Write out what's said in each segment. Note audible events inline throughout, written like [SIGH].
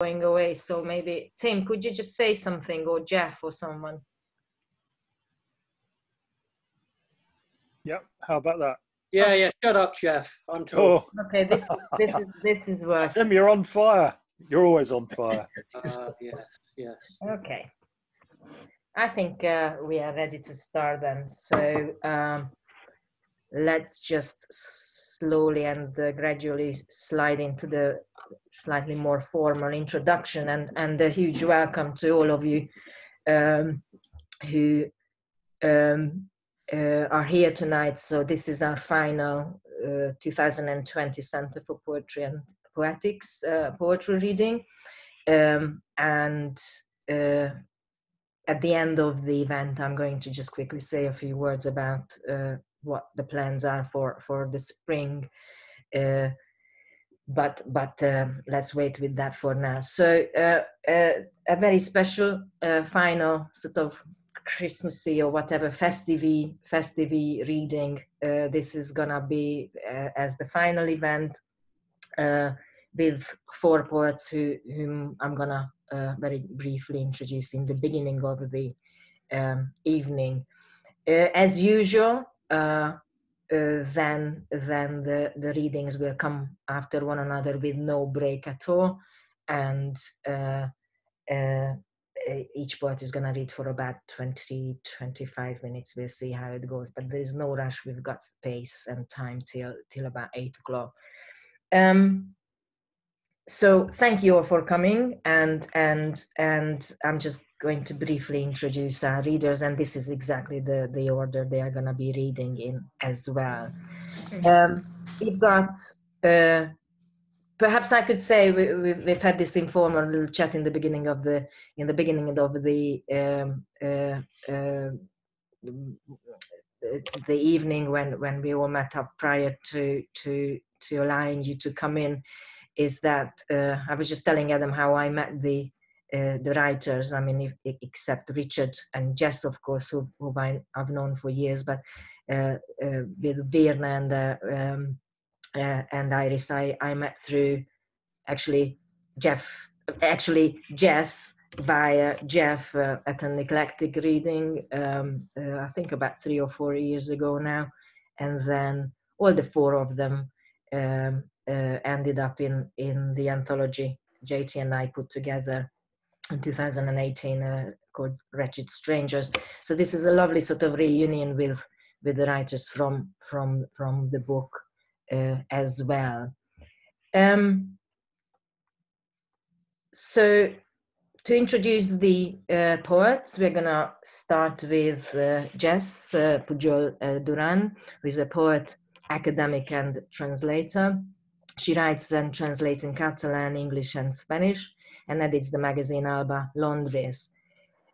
going away. So maybe Tim, could you just say something, or Jeff, or someone? Yep. How about that? Yeah, yeah. Shut up, Jeff. I'm talking. Oh, Okay, this this is [LAUGHS] this is worse. Tim, you're on fire. You're always on fire. [LAUGHS] Uh, yeah, yeah. Okay. I think uh, we are ready to start then. So um, let's just slowly and uh, gradually slide into the slightly more formal introduction and, and a huge welcome to all of you um, who um, uh, are here tonight. So this is our final uh, 2020 Center for Poetry and Poetics uh, poetry reading. Um, and uh, at the end of the event, I'm going to just quickly say a few words about uh, what the plans are for, for the spring. Uh, but but um, let's wait with that for now. So uh, uh, a very special uh, final sort of Christmassy or whatever festive festive reading. Uh, this is gonna be uh, as the final event with four poets who whom I'm gonna very briefly introduce in the beginning of the um, evening. As usual, then then the, the readings will come after one another with no break at all, and uh, uh, each poet is gonna read for about 20 25 minutes. We'll see how it goes, but there is no rush. We've got space and time till till about eight o'clock. Um, so thank you all for coming and and and i'm just going to briefly introduce our readers and this is exactly the the order they are going to be reading in as well. Um, we've got uh, perhaps i could say we, we, we've had this informal little chat in the beginning of the in the beginning of the um, uh, uh, the evening when when we all met up prior to to to allowing you to come in is that uh, I was just telling Adam how I met the uh, the writers. I mean, if, except Richard and Jess, of course, who, who I, have known for years, but uh, uh with Virna and uh, um, uh, and Iris, I, I met through actually Jeff, actually Jess via Jeff at an eclectic reading. Um, I think about three or four years ago now, and then all the four of them um, uh, ended up in in the anthology JT and I put together in 2018 uh, called Wretched Strangers. So this is a lovely sort of reunion with with the writers from from from the book uh, as well. Um, so to introduce the uh, poets, we're gonna start with uh, Jess uh, Pujol uh, Duran, who is a poet, academic, and translator. She writes and translates in Catalan, English, and Spanish, and edits the magazine Alba Londres.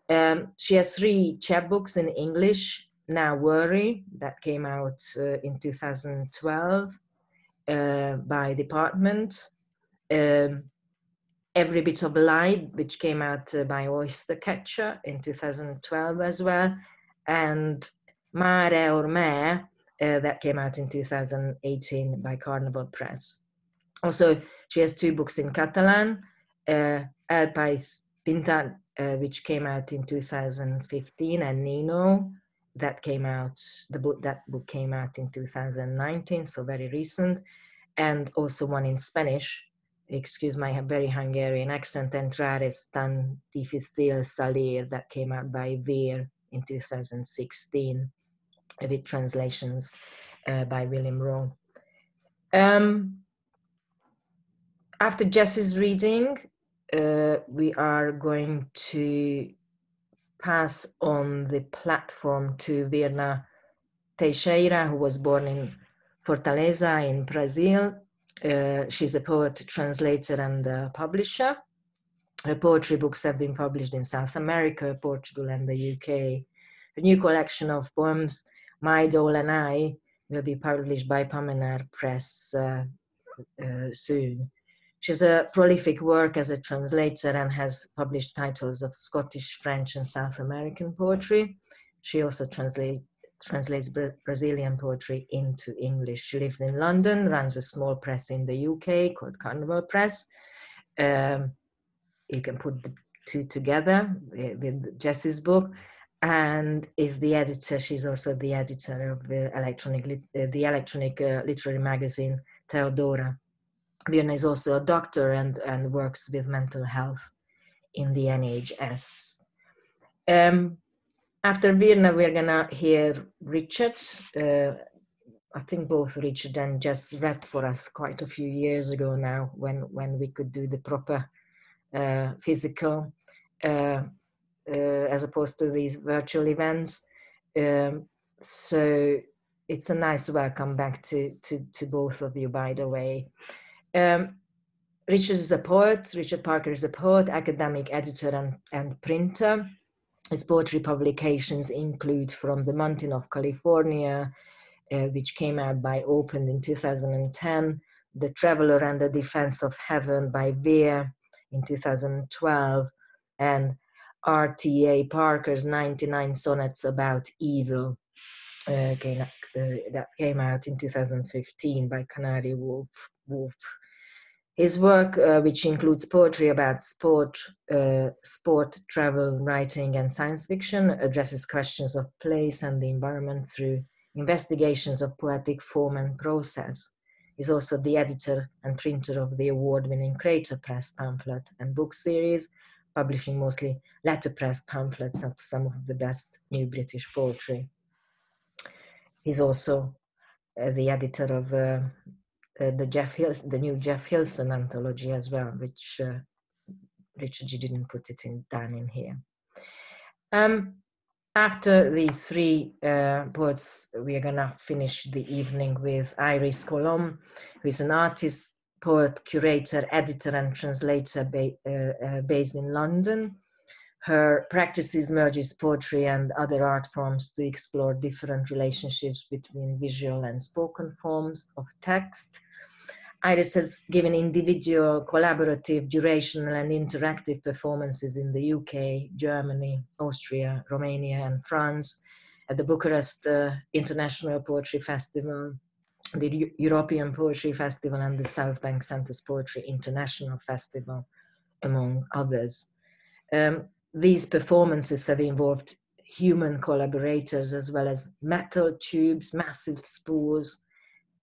Um, she has three chapbooks in English. Now Worry, that came out uh, in 2012 uh, by Department. Um, Every Bit of Light, which came out uh, by Oystercatcher in 2012 as well. And Mare or Mare, uh, that came out in 2018 by Carnaval Press. Also, she has two books in Catalan, uh, El País Pintat, uh, which came out in 2015, and Nino, that came out, the book, that book came out in 2019, so very recent, and also one in Spanish, excuse my very Hungarian accent, Entrares tan difícil salir, that came out by Veer in 2016, with translations uh, by William Rowe. Um, after Jess's reading, uh, we are going to pass on the platform to Virna Teixeira, who was born in Fortaleza in Brazil. Uh, she's a poet, translator, and uh, publisher. Her poetry books have been published in South America, Portugal, and the UK. A new collection of poems, My Doll and I, will be published by Pamenar Press uh, uh soon. She's a prolific work as a translator and has published titles of Scottish, French, and South American poetry. She also translates translates Brazilian poetry into English. She lives in London, runs a small press in the UK called Carnaval Press. Um, you can put the two together with Jess's book, and is the editor. She's also the editor of the electronic uh, the electronic uh, literary magazine Theodora. Virna is also a doctor and and works with mental health in the NHS. Um, after Virna, we're gonna hear Richard. Uh, I think both Richard and Jess read for us quite a few years ago now when, when we could do the proper uh, physical uh, uh, as opposed to these virtual events. Um, so it's a nice welcome back to, to, to both of you, by the way. Um, Richard is a poet. Richard Parker is a poet, academic editor, and, and printer. His poetry publications include From the Mountain of California, uh, which came out by Openned in 2010, The Traveler and the Defense of Heaven by Veer in 2012, and R.T.A. Parker's 99 Sonnets About Evil uh, came, uh, that came out in 2015 by Canary Wolf. Wolf. His work, uh, which includes poetry about sport, uh, sport, travel, writing, and science fiction, addresses questions of place and the environment through investigations of poetic form and process. He's also the editor and printer of the award-winning Crater Press pamphlet and book series, publishing mostly letterpress pamphlets of some of the best new British poetry. He's also uh, the editor of uh, the Jeff Hills, the new Jeff Hilson anthology as well, which uh, Richard, you didn't put it in down in here. Um, after the three uh, poets, we are gonna finish the evening with Iris Colomb, who is an artist, poet, curator, editor, and translator ba uh, uh, based in London. Her practices merges poetry and other art forms to explore different relationships between visual and spoken forms of text. Iris has given individual, collaborative, durational, and interactive performances in the UK, Germany, Austria, Romania, and France at the Bucharest uh, International Poetry Festival, the U European Poetry Festival, and the South Bank Center's Poetry International Festival, among others. Um, these performances have involved human collaborators as well as metal tubes, massive spools,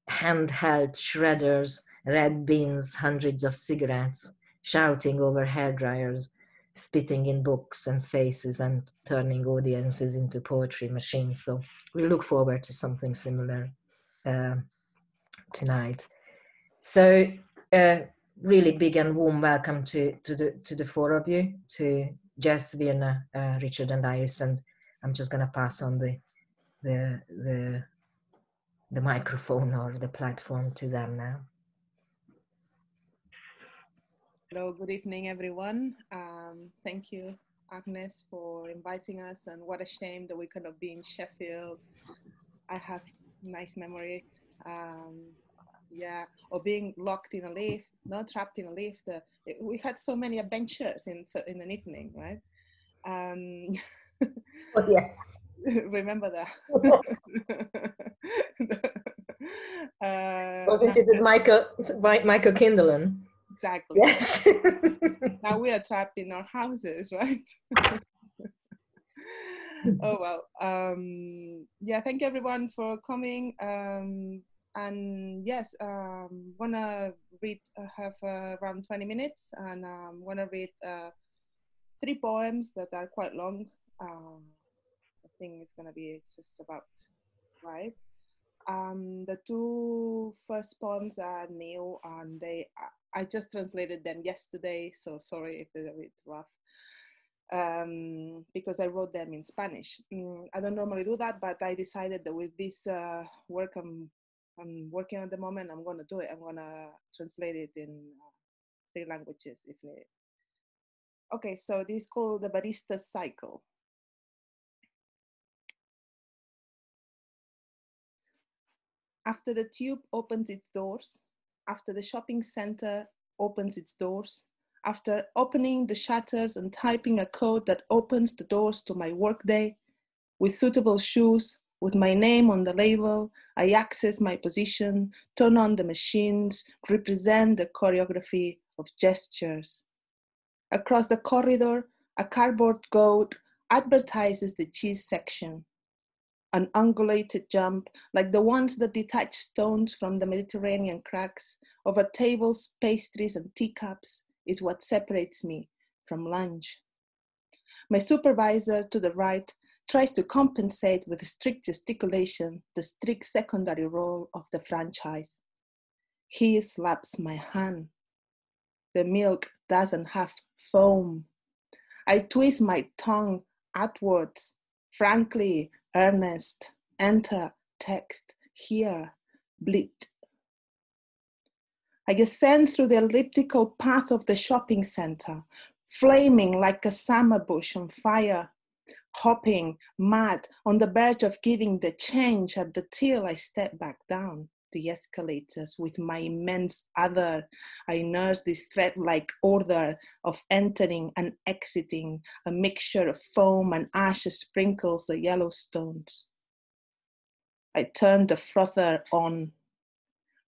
handheld shredders, red bins, hundreds of cigarettes, shouting over hair dryers, spitting in books and faces and turning audiences into poetry machines. So we look forward to something similar uh, tonight. So uh, really big and warm welcome to, to, the, to the four of you, to Jess, Virna, uh, Richard and Iris, and I'm just gonna pass on the, the, the, the microphone or the platform to them now. Hello, good evening, everyone. Um, thank you, Agnes, for inviting us. And what a shame that we could not be in Sheffield. I have nice memories. Um, yeah, or being locked in a lift, not trapped in a lift. Uh, we had so many adventures in in an evening, right? Um, [LAUGHS] oh yes. [LAUGHS] remember that. [LAUGHS] uh, Wasn't it with Michael Michael Kindellan? Exactly. Yes. now we are trapped in our houses, right? oh well. Um, yeah, thank you everyone for coming. Um, and yes, um, wanna read. Uh, have uh, around 20 minutes, and um, wanna read uh, three poems that are quite long. Um, I think it's gonna be just about right. Um, the two first poems are new, and they I just translated them yesterday, so sorry if they're a bit rough. Um, because I wrote them in Spanish. Mm, I don't normally do that, but I decided that with this uh, work I'm, I'm working at the moment, I'm gonna do it. I'm gonna translate it in uh, three languages if needed. Okay, so this is called the barista cycle. After the tube opens its doors, after the shopping center opens its doors, after opening the shutters and typing a code that opens the doors to my workday, with suitable shoes, with my name on the label, I access my position, turn on the machines, represent the choreography of gestures. Across the corridor, a cardboard goat advertises the cheese section. An ungulated jump, like the ones that detach stones from the Mediterranean cracks over tables, pastries, and teacups, is what separates me from lunch. My supervisor to the right tries to compensate with strict gesticulation the strict secondary role of the franchise. He slaps my hand. The milk doesn't have foam. I twist my tongue outwards, frankly, earnest, enter, text, here, bleat. I descend through the elliptical path of the shopping center, flaming like a summer bush on fire, hopping, mad, on the verge of giving the change at the till I step back down the escalators with my immense other. I nurse this thread like order of entering and exiting, a mixture of foam and ash sprinkles the yellow stones. I turn the frother on.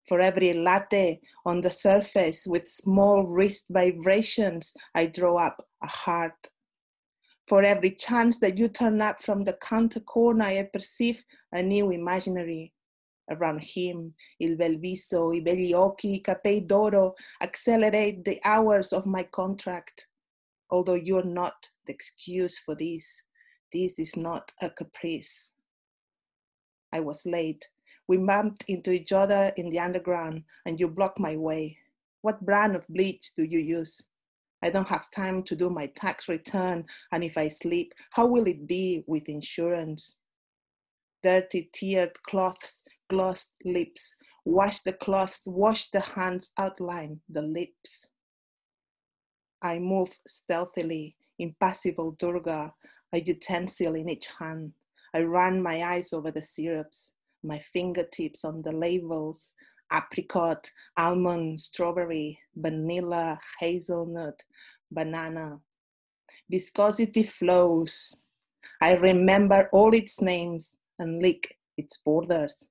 For every latte on the surface with small wrist vibrations, I draw up a heart. For every chance that you turn up from the counter corner, I perceive a new imaginary around him, il bel viso, i belli occhi, i capelli d'oro accelerate the hours of my contract. Although you're not the excuse for this, this is not a caprice. I was late. We bumped into each other in the underground and you blocked my way. What brand of bleach do you use? I don't have time to do my tax return, and if I sleep, how will it be with insurance? Dirty, teared cloths glossed lips. Wash the cloths, wash the hands, outline the lips. I move stealthily, impassible Durga, a utensil in each hand. I run my eyes over the syrups, my fingertips on the labels apricot, almond, strawberry, vanilla, hazelnut, banana. Viscosity flows. I remember all its names and lick its borders.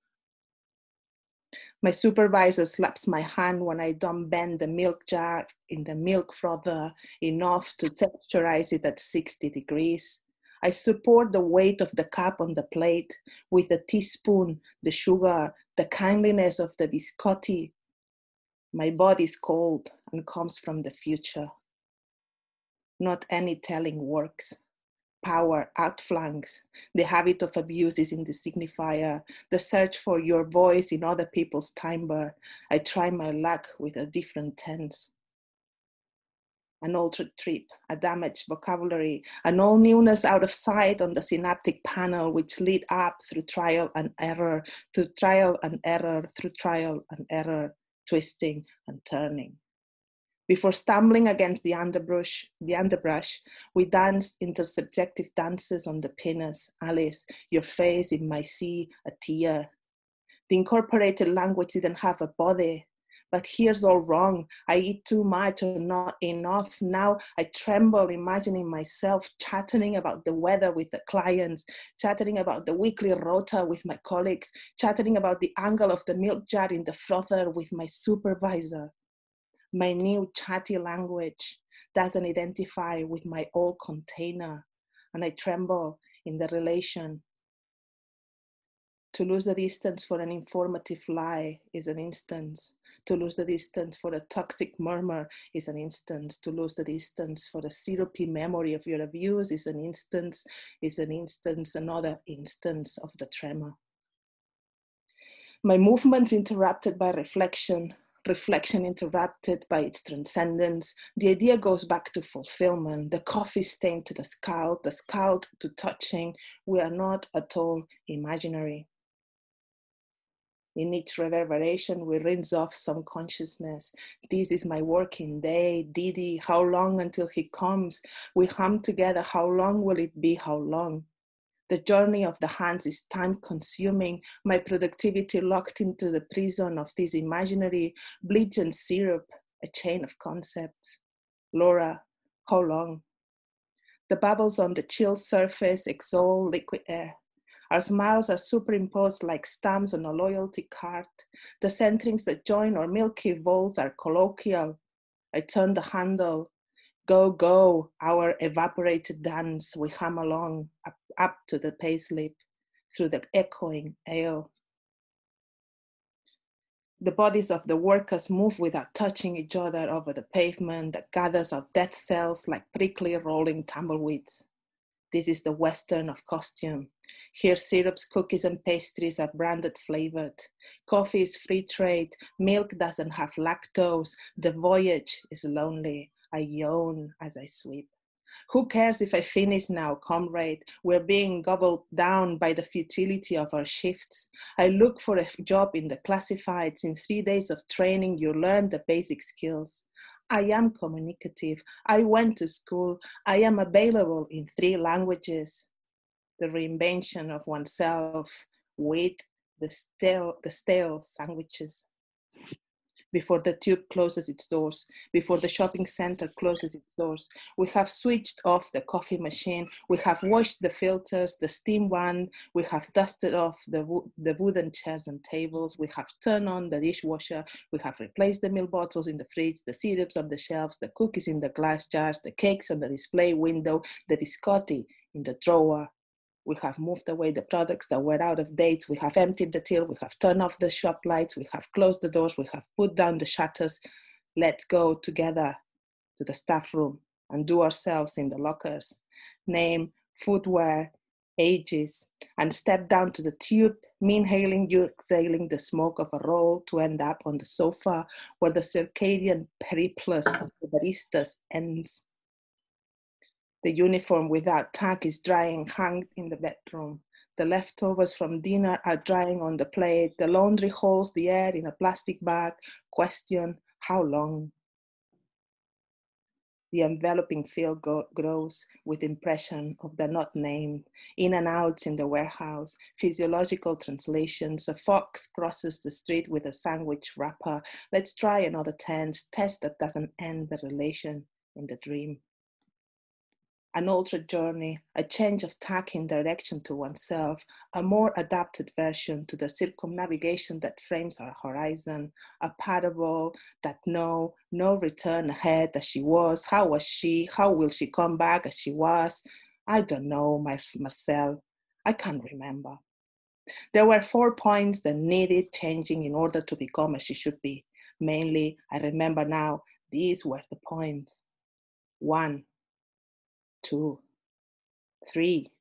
My supervisor slaps my hand when I don't bend the milk jar in the milk frother enough to texturize it at 60 degrees. I support the weight of the cup on the plate with a teaspoon, the sugar, the kindliness of the biscotti. My body is cold and comes from the future. Not any telling works power outflanks. The habit of abuse is in the signifier. The search for your voice in other people's timbre. I try my luck with a different tense. An altered trip, a damaged vocabulary, an all newness out of sight on the synaptic panel which lead up through trial and error, through trial and error, through trial and error, twisting and turning. Before stumbling against the underbrush, the underbrush, we danced intersubjective dances on the penis. Alice, your face in my sea, a tear. The incorporated language didn't have a body, but here's all wrong. I eat too much or not enough. Now I tremble imagining myself chattering about the weather with the clients, chattering about the weekly rota with my colleagues, chattering about the angle of the milk jar in the frother with my supervisor my new chatty language doesn't identify with my old container, and I tremble in the relation. To lose the distance for an informative lie is an instance. To lose the distance for a toxic murmur is an instance. To lose the distance for a syrupy memory of your abuse is an instance, is an instance, another instance of the tremor. My movements interrupted by reflection reflection interrupted by its transcendence, the idea goes back to fulfillment, the coffee stain to the scald, the scald to touching. We are not at all imaginary. In each reverberation, we rinse off some consciousness. This is my working day. Didi, how long until he comes? We hum together. How long will it be? How long? The journey of the hands is time consuming. My productivity locked into the prison of this imaginary bleach and syrup, a chain of concepts. Laura, how long? The bubbles on the chill surface exhale liquid air. Our smiles are superimposed like stamps on a loyalty card. The centrings that join our milky voles are colloquial. I turn the handle. Go, go, our evaporated dance, we hum along up, up to the payslip through the echoing ale. The bodies of the workers move without touching each other over the pavement that gathers of death cells like prickly rolling tumbleweeds. This is the Western of costume. Here, syrups, cookies, and pastries are branded flavored. Coffee is free trade. Milk doesn't have lactose. The voyage is lonely. I yawn as I sweep. Who cares if I finish now, comrade? We're being gobbled down by the futility of our shifts. I look for a job in the classifieds. In three days of training, you learn the basic skills. I am communicative. I went to school. I am available in three languages. The reinvention of oneself with the stale, the stale sandwiches before the tube closes its doors, before the shopping center closes its doors. We have switched off the coffee machine. We have washed the filters, the steam one. We have dusted off the, wo- the wooden chairs and tables. We have turned on the dishwasher. We have replaced the milk bottles in the fridge, the syrups on the shelves, the cookies in the glass jars, the cakes on the display window, the biscotti in the drawer, we have moved away the products that were out of date. We have emptied the till. We have turned off the shop lights. We have closed the doors. We have put down the shutters. Let's go together to the staff room and do ourselves in the lockers. Name, footwear, ages, and step down to the tube, me inhaling, you exhaling the smoke of a roll to end up on the sofa where the circadian periplus of the baristas ends. The uniform without tag is drying, hung in the bedroom. The leftovers from dinner are drying on the plate. The laundry holds the air in a plastic bag. Question how long? The enveloping field go- grows with impression of the not named, in and outs in the warehouse, physiological translations. A fox crosses the street with a sandwich wrapper. Let's try another tense, test that doesn't end the relation in the dream an altered journey, a change of tack in direction to oneself, a more adapted version to the circumnavigation that frames our horizon, a parable that no, no return ahead as she was, how was she, how will she come back as she was? I don't know, myself. I can't remember. There were four points that needed changing in order to become as she should be. Mainly, I remember now, these were the points. One, two, three,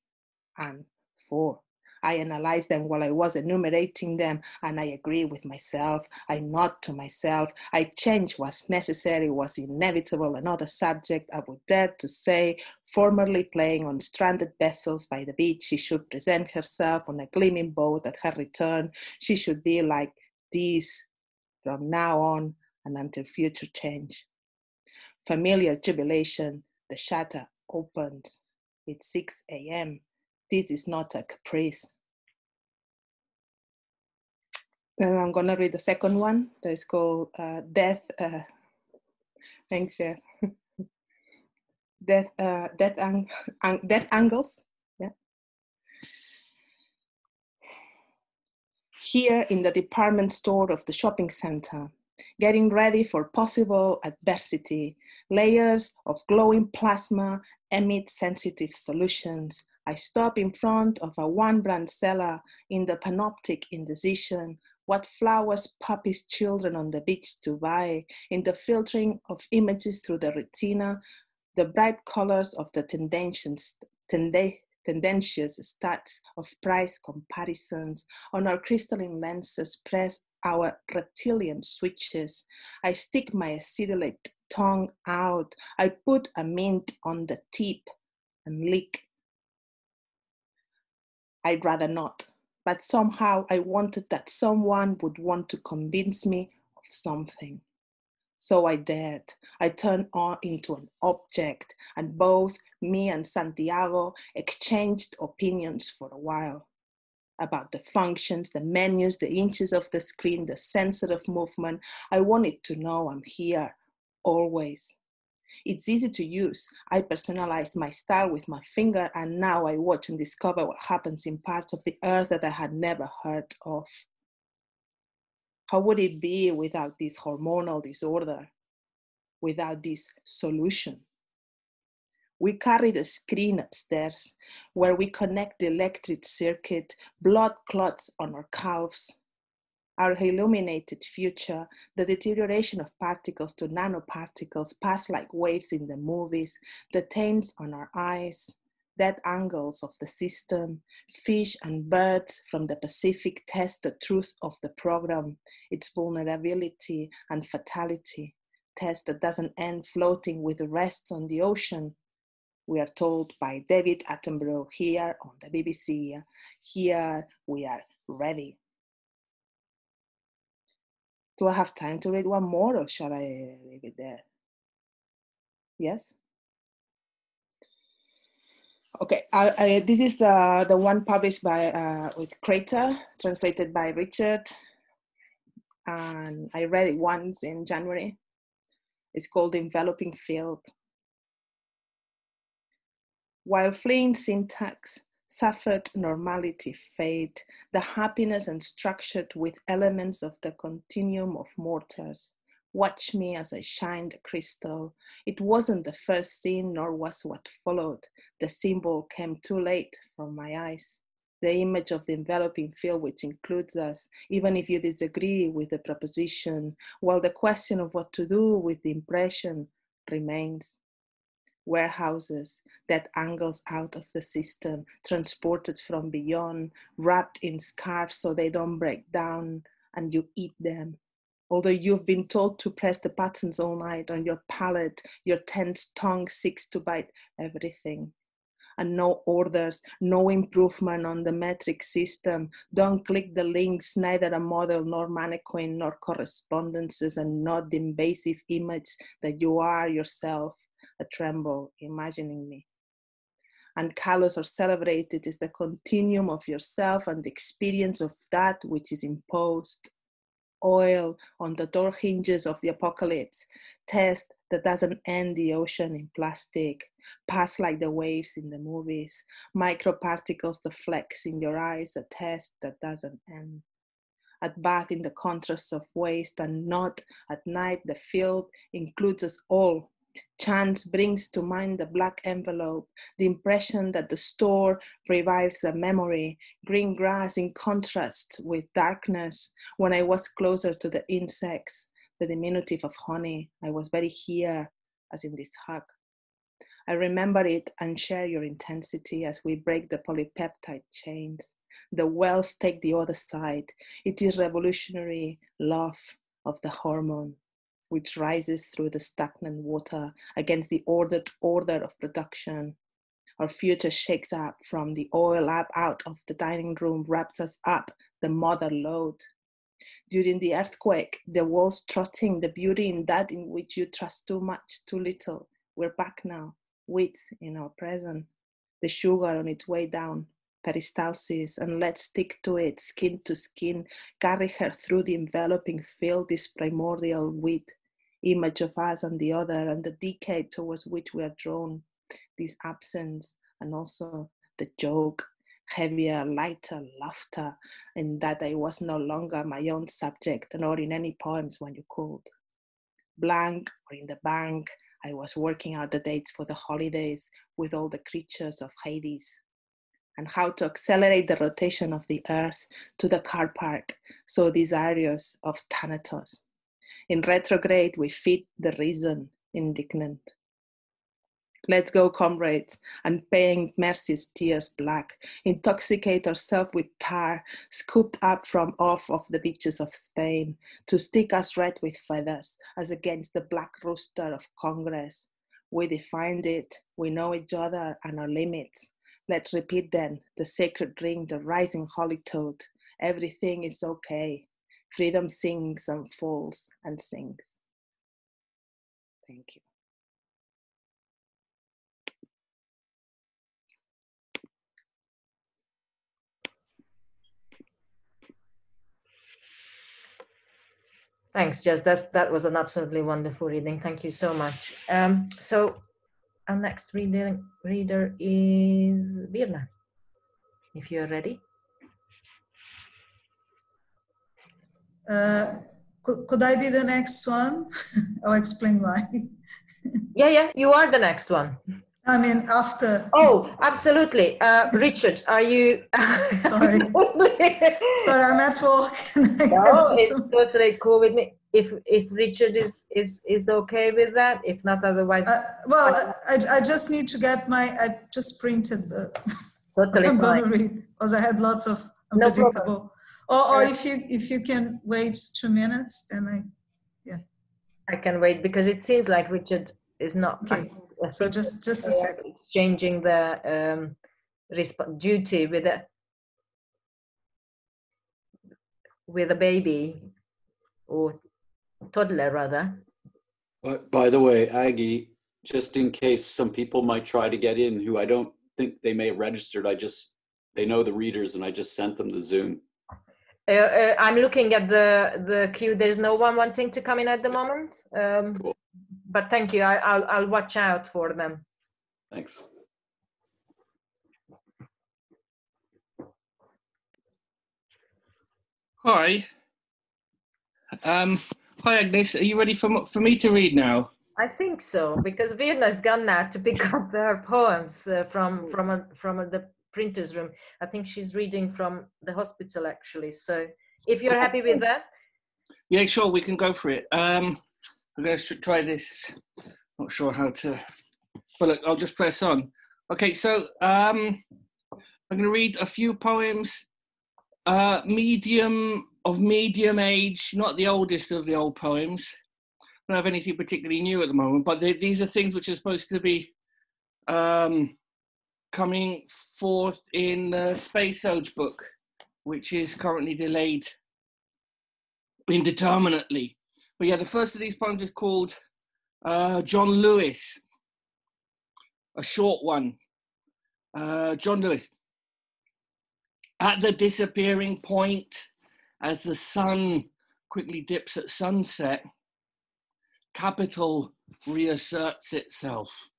and four. I analyze them while I was enumerating them, and I agree with myself. I nod to myself. I change what's necessary, was inevitable, another subject I would dare to say. Formerly playing on stranded vessels by the beach, she should present herself on a gleaming boat at her return. She should be like this from now on and until future change. Familiar jubilation, the shatter opens. It's 6 a.m. This is not a caprice. And I'm gonna read the second one that is called uh, Death. Uh, thanks, yeah. [LAUGHS] death, uh, death, ang- ang- death angles. Yeah. Here in the department store of the shopping center, getting ready for possible adversity, layers of glowing plasma emit sensitive solutions. I stop in front of a one brand seller in the panoptic indecision. What flowers puppies children on the beach to buy? In the filtering of images through the retina, the bright colors of the tendencies, tende, tendentious stats of price comparisons on our crystalline lenses press our reptilian switches. I stick my acetylate tongue out. I put a mint on the tip and lick. I'd rather not, but somehow I wanted that someone would want to convince me of something. So I dared. I turned on into an object, and both me and Santiago exchanged opinions for a while about the functions, the menus, the inches of the screen, the sensor of movement. I wanted to know I'm here always. It's easy to use. I personalized my style with my finger, and now I watch and discover what happens in parts of the earth that I had never heard of. How would it be without this hormonal disorder, without this solution We carry the screen upstairs where we connect the electric circuit, blood clots on our calves. Our illuminated future, the deterioration of particles to nanoparticles pass like waves in the movies, the taints on our eyes, dead angles of the system, fish and birds from the Pacific test the truth of the program, its vulnerability and fatality. Test that doesn't end floating with the rest on the ocean. We are told by David Attenborough here on the BBC. Here we are ready. Do I have time to read one more or shall I leave it there? Yes? Okay, I, I, this is the, the one published by uh, with Crater, translated by Richard, and I read it once in January. It's called Enveloping Field. While fleeing syntax suffered normality fade, the happiness and structured with elements of the continuum of mortars, Watch me as I shined the crystal. It wasn't the first scene, nor was what followed. The symbol came too late from my eyes. The image of the enveloping field, which includes us, even if you disagree with the proposition, while the question of what to do with the impression remains. Warehouses that angles out of the system, transported from beyond, wrapped in scarves so they don't break down, and you eat them Although you've been told to press the buttons all night on your palate, your tense tongue seeks to bite everything. And no orders, no improvement on the metric system. Don't click the links, neither a model nor mannequin nor correspondences, and not the invasive image that you are yourself, a tremble, imagining me and callous or celebrated is the continuum of yourself and the experience of that which is imposed oil on the door hinges of the apocalypse, test that doesn't end the ocean in plastic, pass like the waves in the movies, microparticles the flecks in your eyes, a test that doesn't end. At bath in the contrast of waste and not at night, the field includes us all Chance brings to mind the black envelope, the impression that the store revives a memory, green grass in contrast with darkness. When I was closer to the insects, the diminutive of honey, I was very here, as in this hug. I remember it and share your intensity as we break the polypeptide chains. The wells take the other side. It is revolutionary love of the hormone which rises through the stagnant water against the ordered order of production. Our future shakes up from the oil up out of the dining room, wraps us up, the mother load. During the earthquake, the walls trotting, the beauty in that in which you trust too much, too little. We're back now, wheat in our present, the sugar on its way down, peristalsis, and let's stick to it, skin to skin, carry her through the enveloping field, this primordial wheat image of us and the other and the decay towards which we are drawn, this absence and also the joke, heavier, lighter laughter, and that I was no longer my own subject nor in any poems when you called. Blank or in the bank, I was working out the dates for the holidays with all the creatures of Hades and how to accelerate the rotation of the earth to the car park so these areas of Thanatos in retrograde, we feed the reason indignant. Let's go, comrades, and paying mercy's tears black, intoxicate ourselves with tar, scooped up from off of the beaches of Spain, to stick us red with feathers, as against the black rooster of Congress. We defined it, we know each other and our limits. Let's repeat then the sacred ring, the rising holy toad. Everything is okay. Freedom sings and falls and sings. Thank you. Thanks, Jess. That's, that was an absolutely wonderful reading. Thank you so much. Um, so our next reader, reader is Virna, if you're ready. Uh, could, could I be the next one? I'll [LAUGHS] explain why. [LAUGHS] yeah, yeah, you are the next one. I mean, after. Oh, absolutely. Uh, Richard, are you? [LAUGHS] Sorry. Sorry, I'm at work. no, it's totally cool with me. If if Richard is is is okay with that, if not, otherwise. Uh, well, I, I just need to get my. I just printed the. Totally I'm fine. gonna read because I had lots of No unpredictable. Or, or Uh, if you if you can wait two minutes, then I. Yeah. I can wait because it seems like Richard is not. Okay. I So just just a second. Exchanging the um, resp- duty with a with a baby or toddler rather. But by the way, Aggie, just in case some people might try to get in who I don't think they may have registered, I just, they know the readers and I just sent them the Zoom. Uh, uh, I'm looking at the the queue. There's no one wanting to come in at the moment. Um, Cool. But thank you. I, I'll I'll watch out for them. Thanks. Hi. Um, hi, Agnes. Are you ready for, for me to read now? I think so because Virna's gone now to pick [LAUGHS] up her poems uh, from from a, from a, the printer's room. I think she's reading from the hospital actually. So if you're happy with that, Yeah, sure, we can go for it. Um, I'm going to try this. Not sure how to. Well, look, I'll just press on. Okay, so um, I'm going to read a few poems. Uh, medium of medium age, not the oldest of the old poems. I don't have anything particularly new at the moment, but they, these are things which are supposed to be um, coming forth in the Space Odes book, which is currently delayed indeterminately. But yeah, the first of these poems is called uh, John Lewis, a short one. Uh, John Lewis. At the disappearing point, as the sun quickly dips at sunset, capital reasserts itself.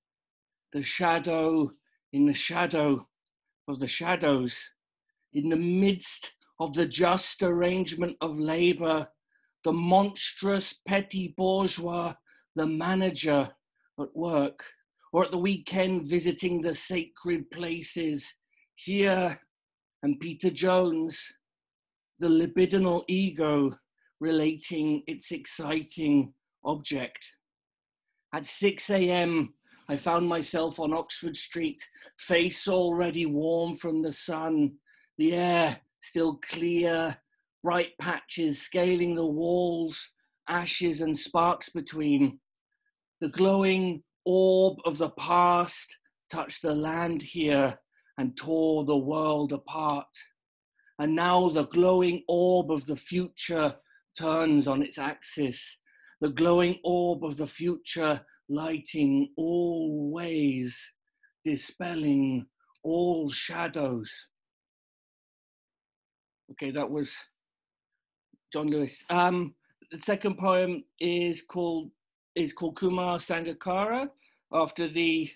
The shadow in the shadow of the shadows, in the midst of the just arrangement of labor, the monstrous petty bourgeois, the manager at work, or at the weekend visiting the sacred places, here and Peter Jones, the libidinal ego relating its exciting object. At 6 a.m., I found myself on Oxford Street, face already warm from the sun, the air still clear, bright patches scaling the walls, ashes and sparks between. The glowing orb of the past touched the land here and tore the world apart. And now the glowing orb of the future turns on its axis, the glowing orb of the future lighting all ways, dispelling all shadows. Okay, that was John Lewis. Um, the second poem is called is called Kumar Sangakkara, after the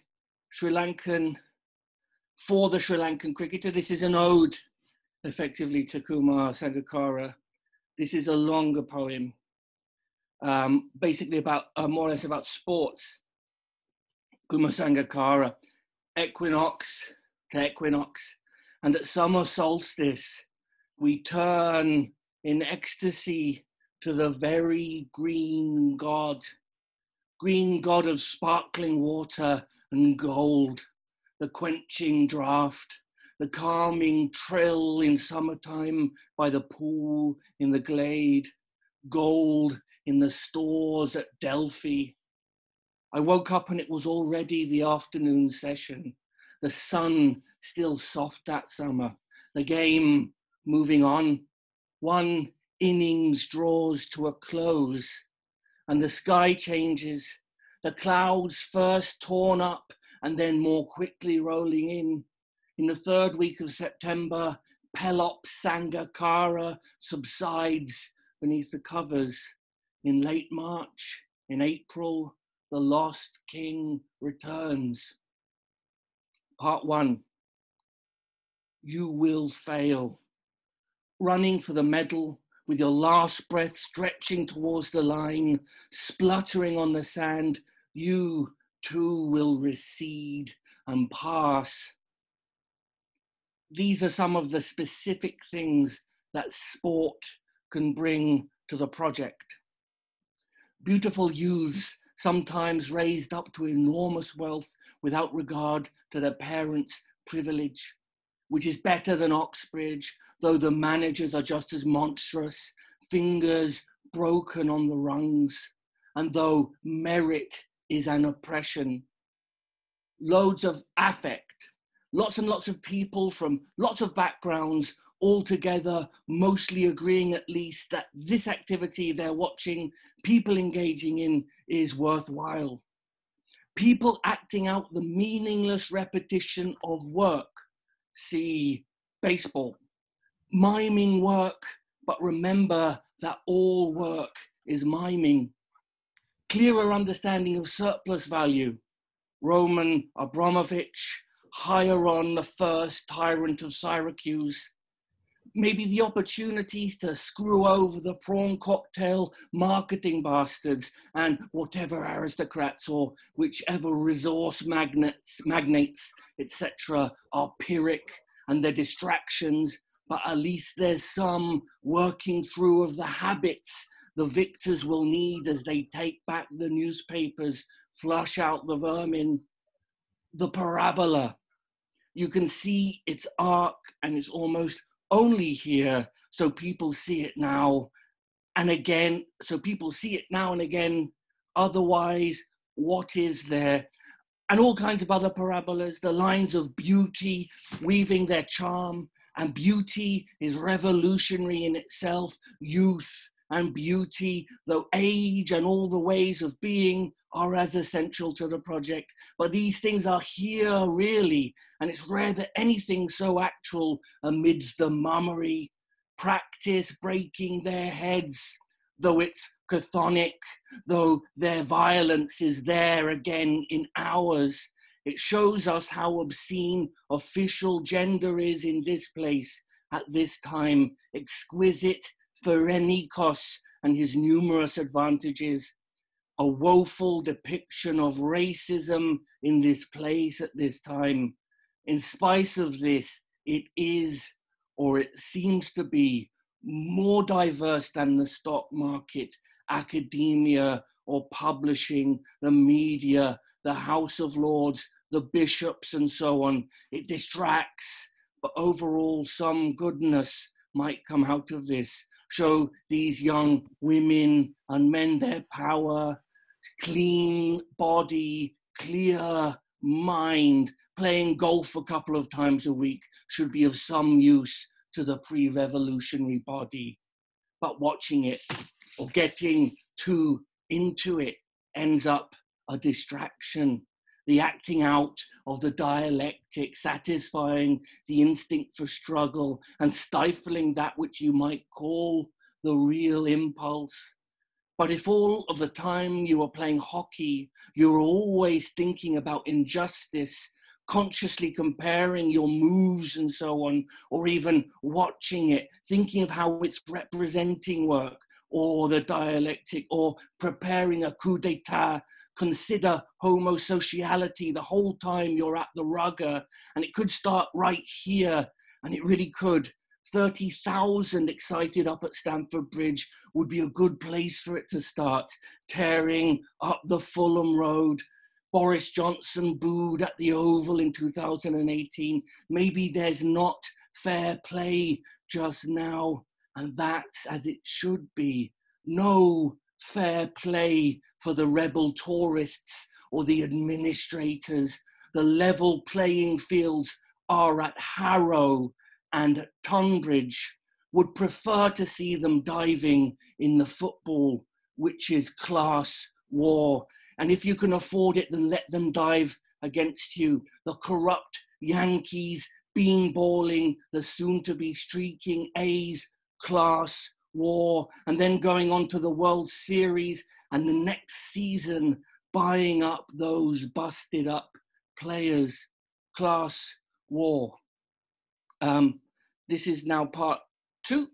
Sri Lankan for the Sri Lankan cricketer. This is an ode, effectively, to Kumar Sangakkara. This is a longer poem, um, basically about uh, more or less about sports. Kumar Sangakkara, equinox to equinox, and at summer solstice, we turn in ecstasy to the very green God, green God of sparkling water and gold, the quenching draught, the calming trill in summertime by the pool in the glade, gold in the stores at Delphi. I woke up and it was already the afternoon session, the sun still soft that summer, the game moving on. One innings draws to a close, and the sky changes, the clouds first torn up and then more quickly rolling in. In the third week of September, Pelops Sangakkara subsides beneath the covers. In late March, in April, the lost king returns. Part one You will fail. Running for the medal with your last breath stretching towards the line, spluttering on the sand, you too will recede and pass. These are some of the specific things that sport can bring to the project. Beautiful youths, sometimes raised up to enormous wealth without regard to their parents' privilege, which is better than Oxbridge, though the managers are just as monstrous, fingers broken on the rungs, and though merit is an oppression. Loads of affect, lots and lots of people from lots of backgrounds all together, mostly agreeing at least that this activity they're watching, people engaging in, is worthwhile. People acting out the meaningless repetition of work, see baseball, miming work, but remember that all work is miming. Clearer understanding of surplus value, Roman Abramovich, Hieron the first tyrant of Syracuse, maybe the opportunities to screw over the prawn cocktail marketing bastards and whatever aristocrats or whichever resource magnates, magnates, etc., are pyrrhic and their distractions. But at least there's some working through of the habits the victors will need as they take back the newspapers, flush out the vermin. The parabola. You can see its arc and it's almost only here so people see it now and again, so people see it now and again. Otherwise, what is there? And all kinds of other parabolas, the lines of beauty weaving their charm, and beauty is revolutionary in itself, youth, and beauty, though age and all the ways of being are as essential to the project. But these things are here really, and it's rare that anything so actual amidst the mummery, practice breaking their heads, though it's chthonic, though their violence is there again in ours. It shows us how obscene official gender is in this place at this time, exquisite Pherenikos and his numerous advantages, a woeful depiction of racism in this place at this time. In spite of this, it is, or it seems to be, more diverse than the stock market, academia, or publishing, the media, the House of Lords, the bishops, and so on. It distracts, but overall, some goodness might come out of this show these young women and men their power, clean body, clear mind, playing golf a couple of times a week should be of some use to the pre revolutionary body. But watching it or getting too into it ends up a distraction the acting out of the dialectic, satisfying the instinct for struggle and stifling that which you might call the real impulse. But if all of the time you are playing hockey, you're always thinking about injustice, consciously comparing your moves and so on, or even watching it, thinking of how it's representing work, or the dialectic or preparing a coup d'etat. Consider homosociality the whole time you're at the rugger. And it could start right here, and it really could. 30,000 excited up at Stamford Bridge would be a good place for it to start, tearing up the Fulham Road. Boris Johnson booed at the Oval in 2018. Maybe there's not fair play just now and that's as it should be. No fair play for the rebel tourists or the administrators. The level playing fields are at Harrow and at Tonbridge. Would prefer to see them diving in the football, which is class war. And if you can afford it, then let them dive against you. The corrupt Yankees beanballing the soon to be streaking A's class war, and then going on to the World Series, and the next season buying up those busted up players. Class war. Um, this is now part two.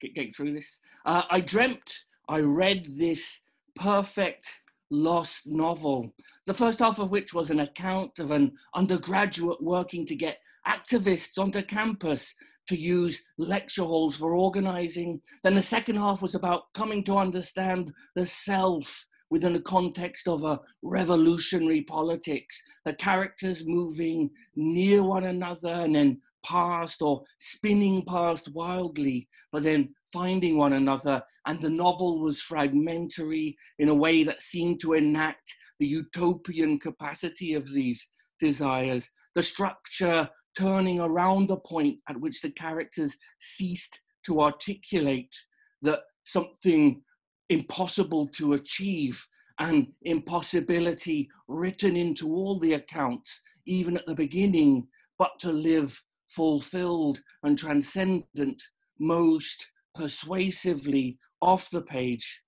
Get, get through this. Uh, I dreamt I read this perfect lost novel, the first half of which was an account of an undergraduate working to get activists onto campus to use lecture halls for organizing. Then the second half was about coming to understand the self within the context of a revolutionary politics, the characters moving near one another and then past or spinning past wildly, but then finding one another. And the novel was fragmentary in a way that seemed to enact the utopian capacity of these desires. The structure turning around the point at which the characters ceased to articulate that something impossible to achieve and impossibility written into all the accounts, even at the beginning, but to live fulfilled and transcendent most persuasively off the page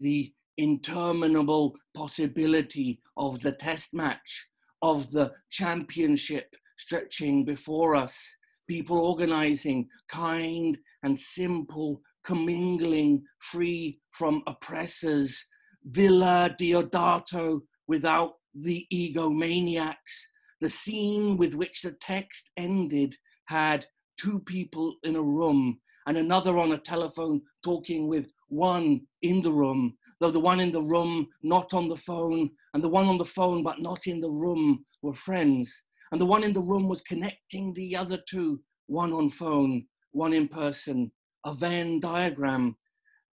the interminable possibility of the test match, of the championship stretching before us, people organizing, kind and simple, commingling, free from oppressors, Villa Diodato without the egomaniacs. The scene with which the text ended had two people in a room and another on a telephone talking with one in the room, though the one in the room not on the phone, and the one on the phone but not in the room were friends. And the one in the room was connecting the other two, one on phone, one in person, a Venn diagram.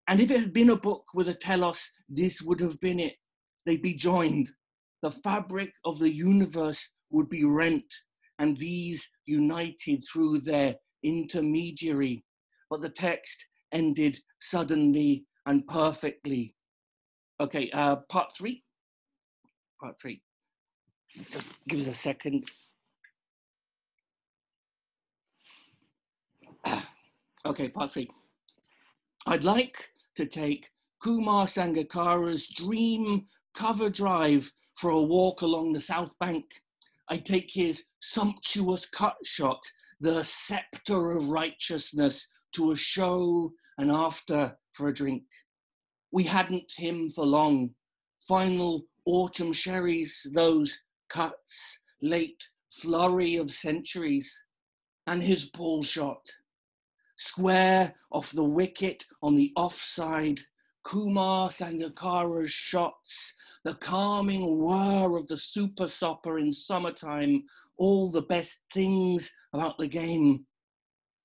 And if it had been a book with a telos, this would have been it. They'd be joined. The fabric of the universe would be rent, and these united through their intermediary. But the text ended suddenly and perfectly. Okay, uh, part three. Part three. Just give us a second. Okay, part three. I'd like to take Kumar Sangakkara's dream cover drive for a walk along the South Bank. I take his sumptuous cut shot, the scepter of righteousness, to a show and after for a drink. We hadn't him for long. Final autumn sherries, those cuts, late flurry of centuries, and his pull shot square off the wicket on the offside. Kumar Sangakkara's shots, the calming whir of the super sopper in summertime, all the best things about the game.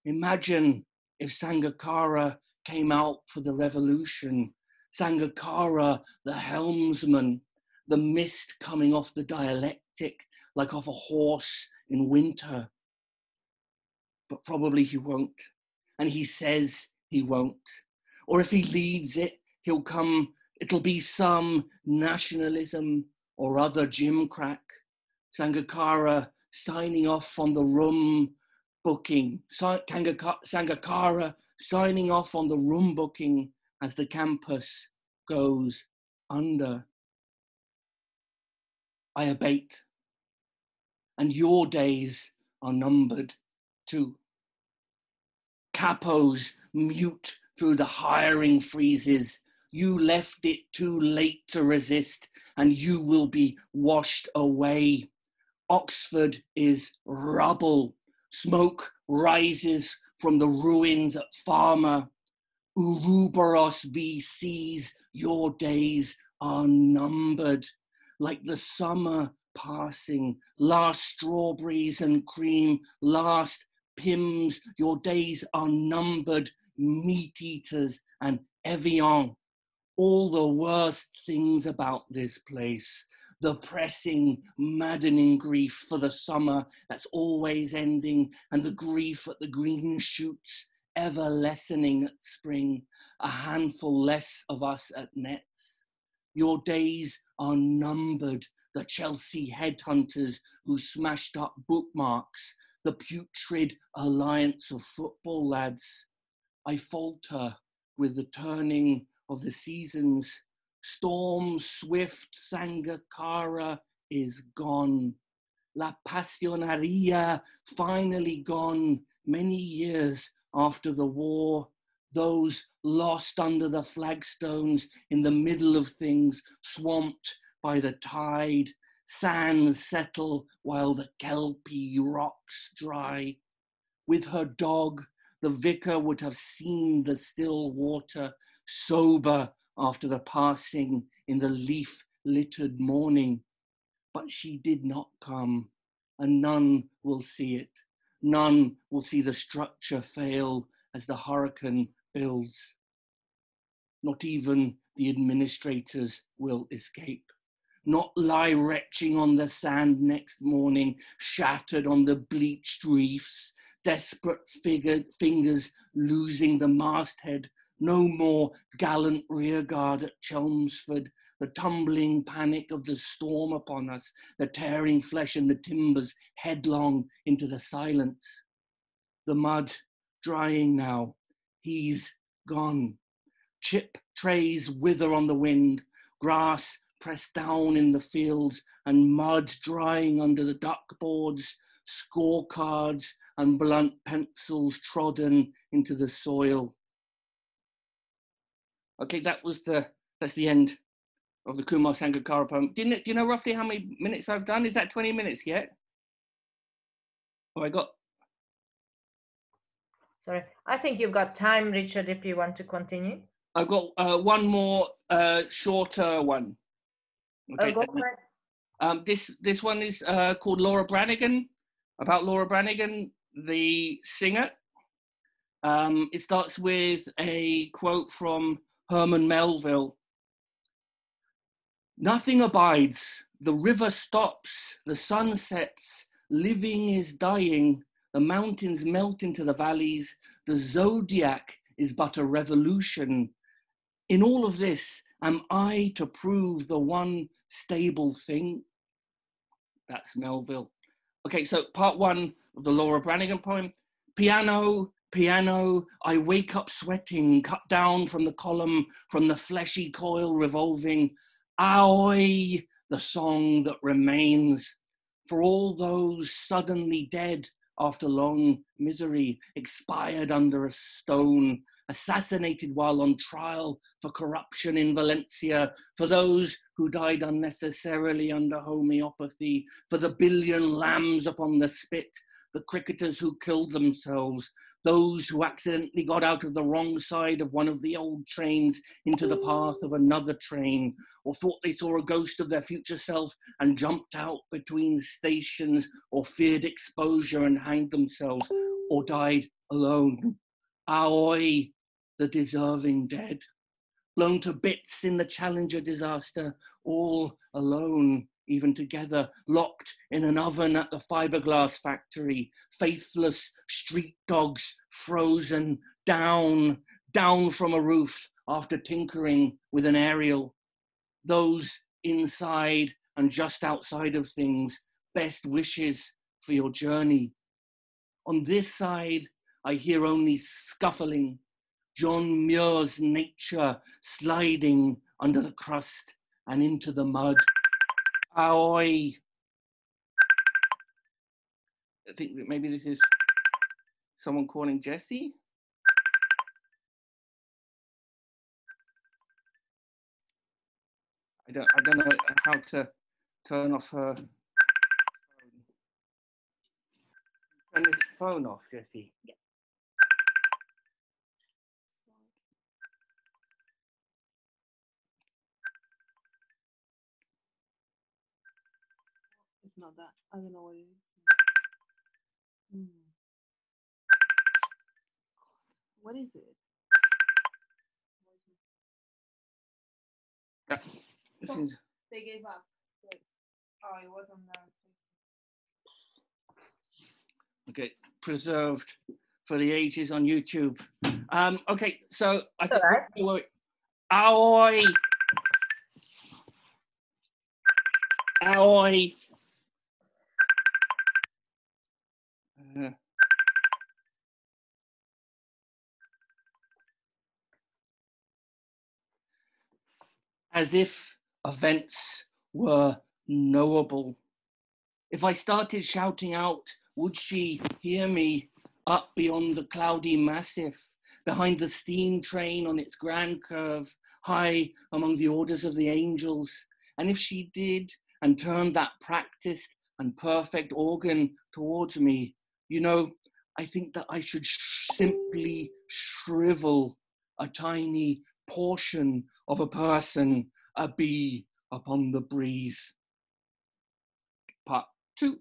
Imagine if Sangakkara came out for the revolution. Sangakkara, the helmsman, the mist coming off the dialectic like off a horse in winter. But probably he won't and he says he won't. Or if he leads it, he'll come, it'll be some nationalism or other gimcrack. Sangakkara signing off on the room booking, Sangakkara signing off on the room booking as the campus goes under. I abate, and your days are numbered too capos mute through the hiring freezes. You left it too late to resist, and you will be washed away. Oxford is rubble. Smoke rises from the ruins at Falmer. Ouroboros VCs, your days are numbered. Like the summer passing, last strawberries and cream, last Pimm's, your days are numbered, meat eaters and Evian. All the worst things about this place, the pressing, maddening grief for the summer that's always ending, and the grief at the green shoots ever lessening at spring, a handful less of us at nets. Your days are numbered, the Chelsea headhunters who smashed up bookmarks the putrid alliance of football lads. I falter with the turning of the seasons. Storm swift Sangakkara is gone. La Pasionaria finally gone many years after the war. those lost under the flagstones in the middle of things, swamped by the tide. Sands settle while the kelpy rocks dry. With her dog, the vicar would have seen the still water, sober after the passing in the leaf littered morning. But she did not come, and none will see it. None will see the structure fail as the hurricane builds. Not even the administrators will escape. Not lie retching on the sand next morning, shattered on the bleached reefs, desperate figured fingers losing the masthead. No more gallant rearguard at Chelmsford, the tumbling panic of the storm upon us, the tearing flesh and the timbers headlong into the silence. The mud drying now, he's gone. Chip trays wither on the wind, grass pressed down in the fields, and mud drying under the duckboards, scorecards and blunt pencils trodden into the soil. Okay, that was the that's the end of the Kumar Sangakkara poem. Didn't it, do you know roughly how many minutes I've done? Is that 20 minutes yet? Oh, I got. Sorry, I think you've got time, Richard, if you want to continue. I've got uh, one more uh, shorter one. Okay. Oh, go for it. Um, this this one is uh, called Laura Branigan, about Laura Branigan, the singer. Um, it starts with a quote from Herman Melville. Nothing abides, the river stops, the sun sets, living is dying, the mountains melt into the valleys, the zodiac is but a revolution. In all of this, am I to prove the one stable thing? That's Melville. Okay, so part one of the Laura Branigan poem. Piano, piano, I wake up sweating, cut down from the column, from the fleshy coil revolving. Aoi, the song that remains. For all those suddenly dead after long misery, expired under a stone, assassinated while on trial for corruption in Valencia, for those who died unnecessarily under homeopathy, for the billion lambs upon the spit, the cricketers who killed themselves, those who accidentally got out of the wrong side of one of the old trains into the path of another train, or thought they saw a ghost of their future self and jumped out between stations, or feared exposure and hanged themselves, or died alone. Aoi, the deserving dead. Blown to bits in the Challenger disaster, all alone even together, locked in an oven at the fiberglass factory, faithless street dogs frozen down, down from a roof after tinkering with an aerial. Those inside and just outside of things, best wishes for your journey. On this side, I hear only scuffling, John Muir's nature sliding under the crust and into the mud. I think maybe this is someone calling Jesse. I don't I don't know how to turn off her phone. Turn this phone off, Jesse. It's not that. I don't know what it is. Mm. What is it? Yeah, this So- is They gave up. Like, oh, it was on the. okay preserved for the ages on YouTube. Um, okay, so I think alright. wait, wait, Aoi. Aoi. As if events were knowable. If I started shouting out, would she hear me up beyond the cloudy massif? behind the steam train on its grand curve, high among the orders of the angels. And if she did and turned that practiced and perfect organ towards me, you know, I think that I should sh- simply shrivel a tiny portion of a person, a bee upon the breeze. Part two.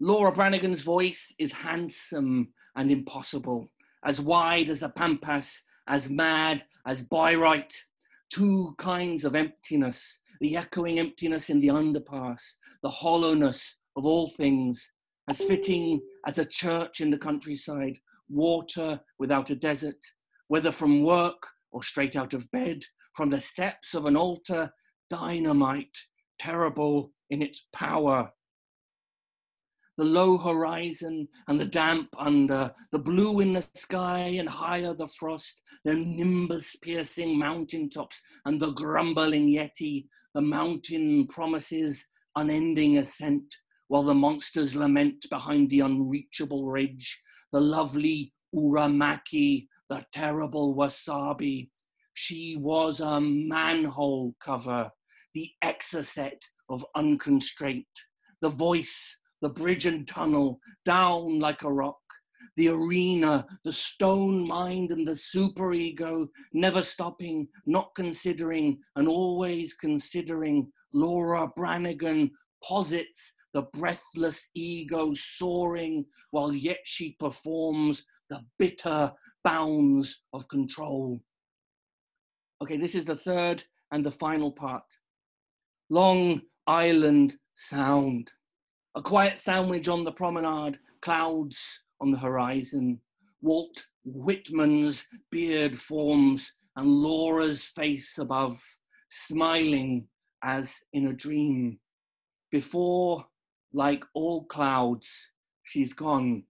Laura Branigan's voice is handsome and impossible, as wide as the Pampas, as mad as Bayreuth. Two kinds of emptiness the echoing emptiness in the underpass, the hollowness of all things, as fitting as a church in the countryside, water without a desert, whether from work or straight out of bed, from the steps of an altar, dynamite, terrible in its power. The low horizon and the damp under, the blue in the sky and higher the frost, the nimbus piercing mountaintops and the grumbling yeti, the mountain promises unending ascent, while the monsters lament behind the unreachable ridge, the lovely Uramaki, the terrible Wasabi. She was a manhole cover, the exocet of unconstraint, the voice, the bridge and tunnel, down like a rock, the arena, the stone mind and the superego, never stopping, not considering, and always considering. Laura Branigan posits the breathless ego soaring while yet she performs the bitter bounds of control. Okay, this is the third and the final part. Long Island Sound. A quiet sandwich on the promenade, clouds on the horizon. Walt Whitman's beard forms and Laura's face above, smiling as in a dream. Before, like all clouds, she's gone.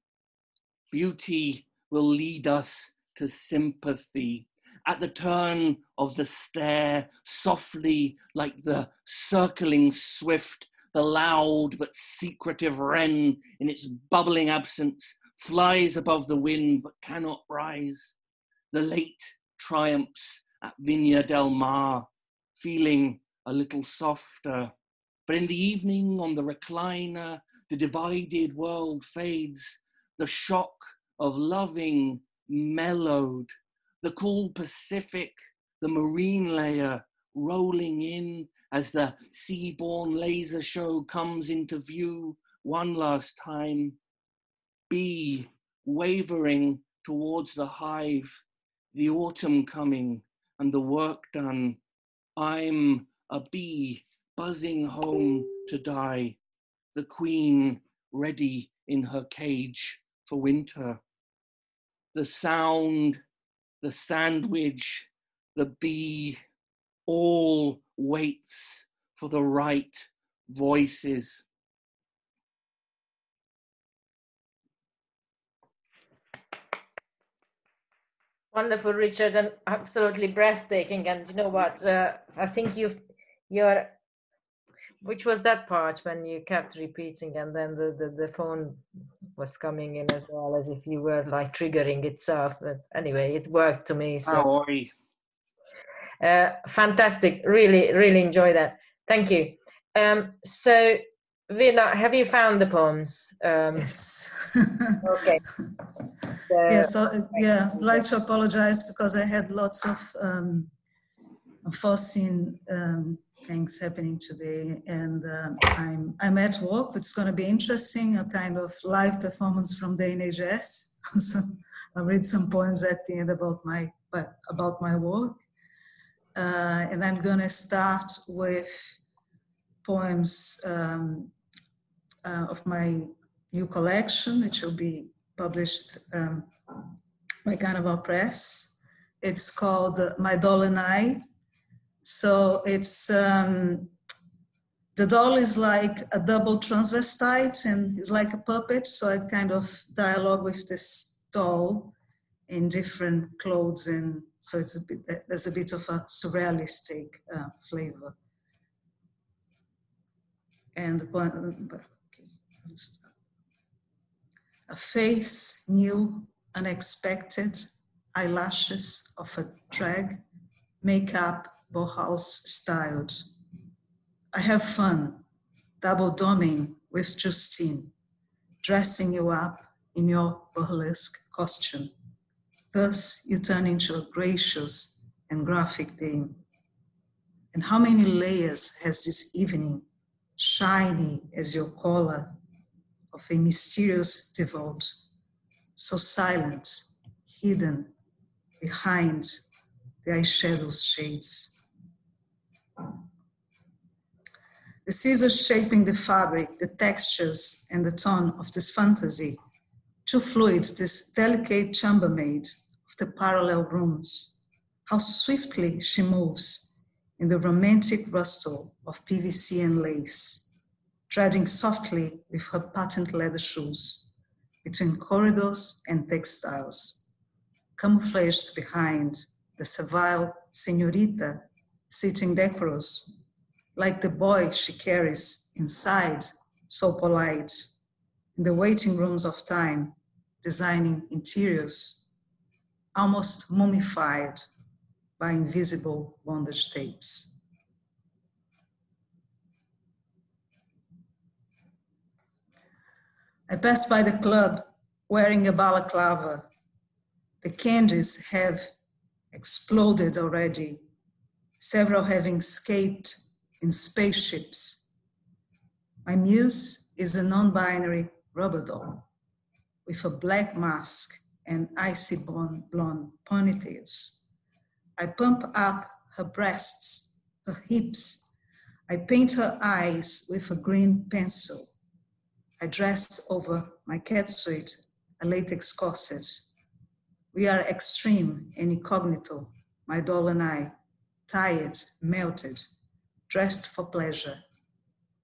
Beauty will lead us to sympathy. At the turn of the stair, softly like the circling swift, the loud but secretive wren in its bubbling absence flies above the wind but cannot rise. The late triumphs at Viña del Mar, feeling a little softer. But in the evening on the recliner, the divided world fades, the shock of loving mellowed, the cool Pacific, the marine layer rolling in as the seaborne laser show comes into view one last time. Bee wavering towards the hive, the autumn coming and the work done. I'm a bee buzzing home to die, the queen ready in her cage for winter. The sound, the sandwich, the bee, all waits for the right voices. Wonderful, Richard, and absolutely breathtaking. And you know what? Uh, I think you've you're. Which was that part when you kept repeating, and then the, the, the phone was coming in as well, as if you were like triggering itself. But anyway, it worked to me. So. Oh, Uh, fantastic. Really, really enjoy that. Thank you. Um, so, Virna, have you found the poems? Um, Yes. [LAUGHS] okay. So, yeah, so uh, yeah, I'd like to apologize because I had lots of um, unforeseen um, things happening today, and um, I'm I'm at work. It's going to be interesting, a kind of live performance from the NHS. [LAUGHS] so I'll read some poems at the end about my about my work, uh, and I'm going to start with poems um, uh, of my new collection, which will be published um, by Carnaval Press. It's called uh, My Doll and I. So it's um, the doll is like a double transvestite and is like a puppet. So I kind of dialogue with this doll in different clothes, and so it's a bit there's a bit of a surrealistic uh, flavor. And okay, a face new, unexpected, eyelashes of a drag, makeup Bauhaus styled. I have fun, double doming with Justine, dressing you up in your burlesque costume. Thus, you turn into a gracious and graphic dame. And how many layers has this evening, shiny as your collar of a mysterious devote, so silent, hidden behind the eyeshadow's shades. The scissors shaping the fabric, the textures, and the tone of this fantasy, too fluid, this delicate chambermaid of the parallel rooms, how swiftly she moves in the romantic rustle of PVC and lace, treading softly with her patent leather shoes between corridors and textiles, camouflaged behind the servile senorita sitting decorous, like the boy she carries inside, so polite, in the waiting rooms of time, designing interiors, almost mummified by invisible bondage tapes. I pass by the club wearing a balaclava. The candies have exploded already, several having escaped in spaceships. My muse is a non binary rubber doll with a black mask and icy blonde, ponytails. I pump up her breasts, her hips. I paint her eyes with a green pencil. I dress over my cat suit, a latex corset. We are extreme and incognito, my doll and I, tired, melted, dressed for pleasure,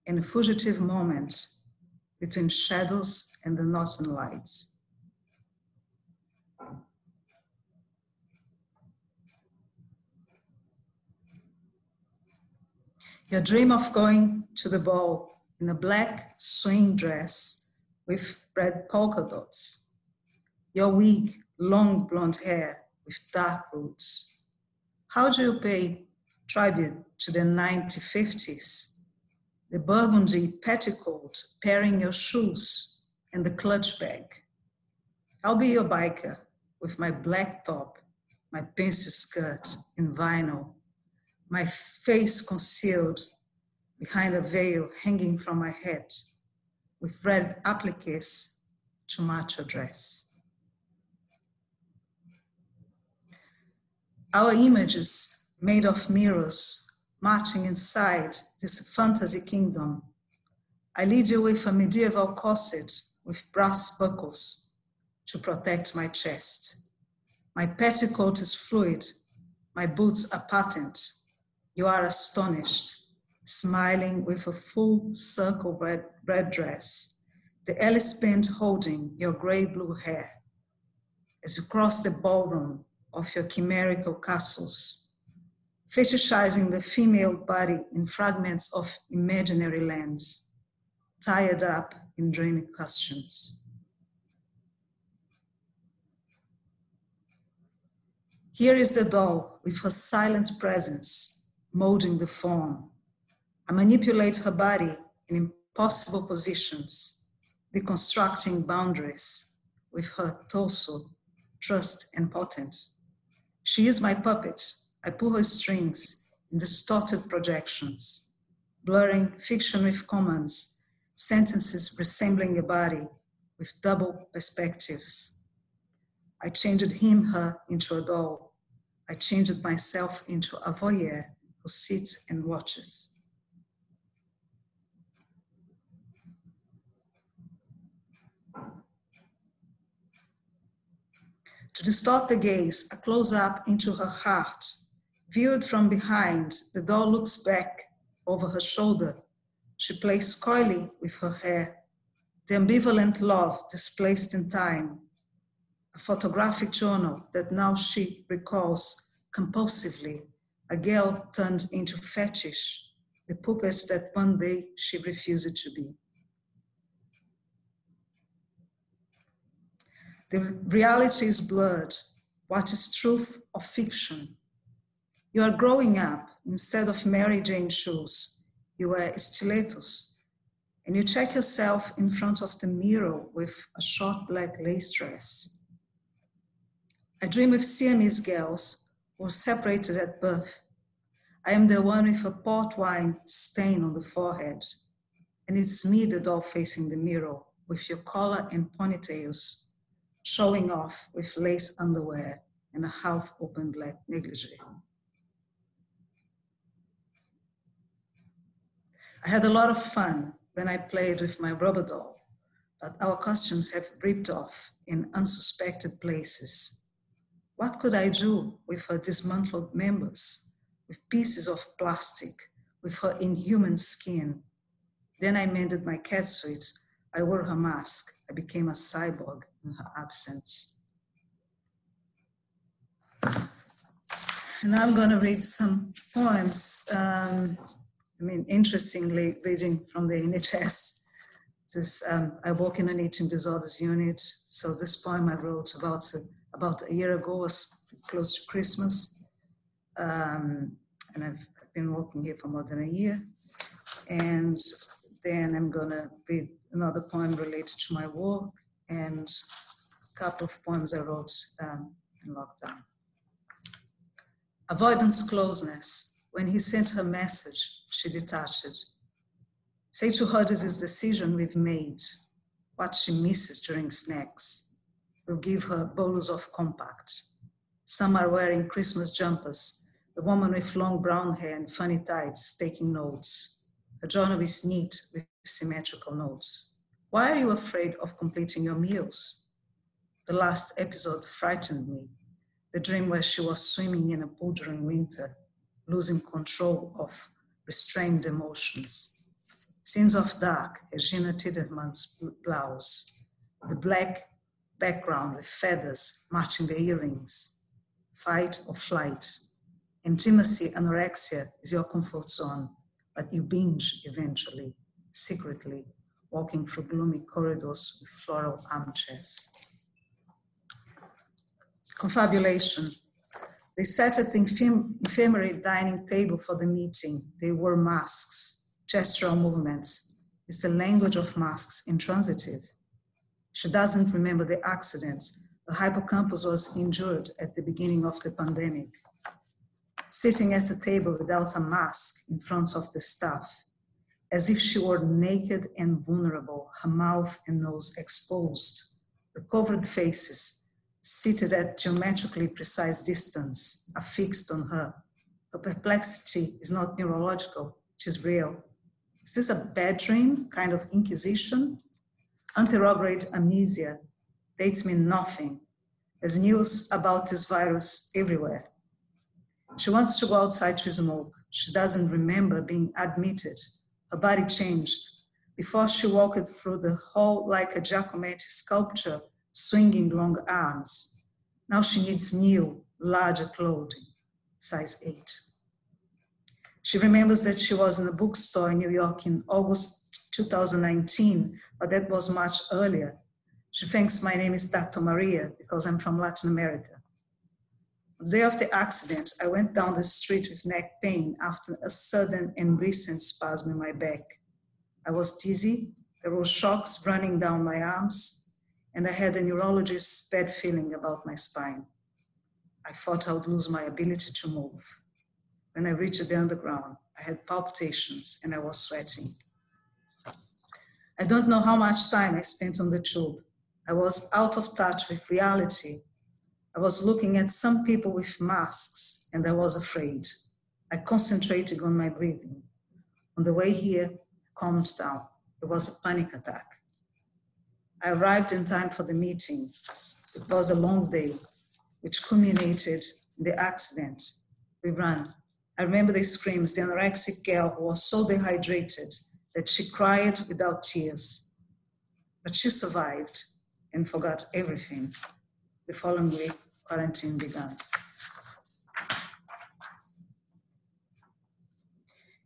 in a fugitive moment between shadows and the northern lights. Your dream of going to the ball in a black swing dress with red polka dots. Your wig, long blonde hair with dark roots. How do you pay tribute to the 1950s? The burgundy petticoat pairing your shoes and the clutch bag. I'll be your biker with my black top, my pencil skirt in vinyl, my face concealed behind a veil hanging from my head with red appliques to match your dress. Our images made of mirrors marching inside this fantasy kingdom. I lead you with a medieval corset with brass buckles to protect my chest. My petticoat is fluid, my boots are patent. You are astonished smiling with a full circle red, red dress, the Alice band holding your gray blue hair. As you cross the ballroom of your chimerical castles, fetishizing the female body in fragments of imaginary lands, tied up in dreamy costumes. Here is the doll with her silent presence, molding the form, I manipulate her body in impossible positions, deconstructing boundaries with her torso, trust and potent. She is my puppet. I pull her strings in distorted projections, blurring fiction with commands, sentences resembling a body with double perspectives. I changed him, her into a doll. I changed myself into a voyeur who sits and watches. To distort the gaze, a close up into her heart. Viewed from behind, the doll looks back over her shoulder. She plays coyly with her hair. The ambivalent love displaced in time. A photographic journal that now she recalls compulsively. A girl turned into fetish, the puppet that one day she refused to be. The reality is blurred. What is truth or fiction? You are growing up. Instead of Mary Jane shoes, you wear stilettos. And you check yourself in front of the mirror with a short black lace dress. I dream of Siamese girls who were separated at birth. I am the one with a port wine stain on the forehead. And it's me, the doll facing the mirror, with your collar and ponytails, showing off with lace underwear and a half open black negligee. I had a lot of fun when I played with my rubber doll, but our costumes have ripped off in unsuspected places. What could I do with her dismantled members, with pieces of plastic, with her inhuman skin? Then I mended my cat suit. I wore her mask. I became a cyborg in her absence. And I'm going to read some poems. Um, I mean, interestingly, reading from the NHS. This, um, I work in an eating disorders unit, so this poem I wrote about a, about a year ago was close to Christmas, um, and I've, I've been working here for more than a year. And then I'm gonna read another poem related to my work and a couple of poems I wrote um, in lockdown. Avoidance closeness. When he sent her message, she detached. Say to her this is decision we've made, what she misses during snacks. We'll give her bowls of compact. Some are wearing Christmas jumpers, the woman with long brown hair and funny tights taking notes. A journal is neat with symmetrical notes. Why are you afraid of completing your meals? The last episode frightened me. The dream where she was swimming in a pool during winter losing control of restrained emotions. Scenes of Dark, Regina Tiedemann's blouse, the black background with feathers matching the earrings, fight or flight. Intimacy, anorexia is your comfort zone, but you binge eventually, secretly, walking through gloomy corridors with floral armchairs. Confabulation, they sat at the infirmary dining table for the meeting. They wore masks, gestural movements. Is the language of masks intransitive? She doesn't remember the accident. The hippocampus was injured at the beginning of the pandemic. Sitting at a table without a mask in front of the staff, as if she were naked and vulnerable, her mouth and nose exposed, the covered faces seated at geometrically precise distance, are fixed on her. Her perplexity is not neurological, it is real. Is this a bad dream, kind of inquisition? Anterograde amnesia dates me nothing. There's news about this virus everywhere. She wants to go outside to smoke. She doesn't remember being admitted. Her body changed. Before she walked through the hall like a Giacometti sculpture swinging long arms. Now she needs new, larger clothing, size 8. She remembers that she was in a bookstore in New York in August 2019, but that was much earlier. She thinks my name is Dr. Maria because I'm from Latin America. The day of the accident, I went down the street with neck pain after a sudden and recent spasm in my back. I was dizzy, there were shocks running down my arms, and I had a neurologist's bad feeling about my spine. I thought I would lose my ability to move. When I reached the underground, I had palpitations and I was sweating. I don't know how much time I spent on the tube. I was out of touch with reality. I was looking at some people with masks and I was afraid. I concentrated on my breathing. On the way here, I calmed down. It was a panic attack. I arrived in time for the meeting. It was a long day, which culminated in the accident. We ran. I remember the screams, the anorexic girl was so dehydrated that she cried without tears. But she survived and forgot everything. The following week, quarantine began.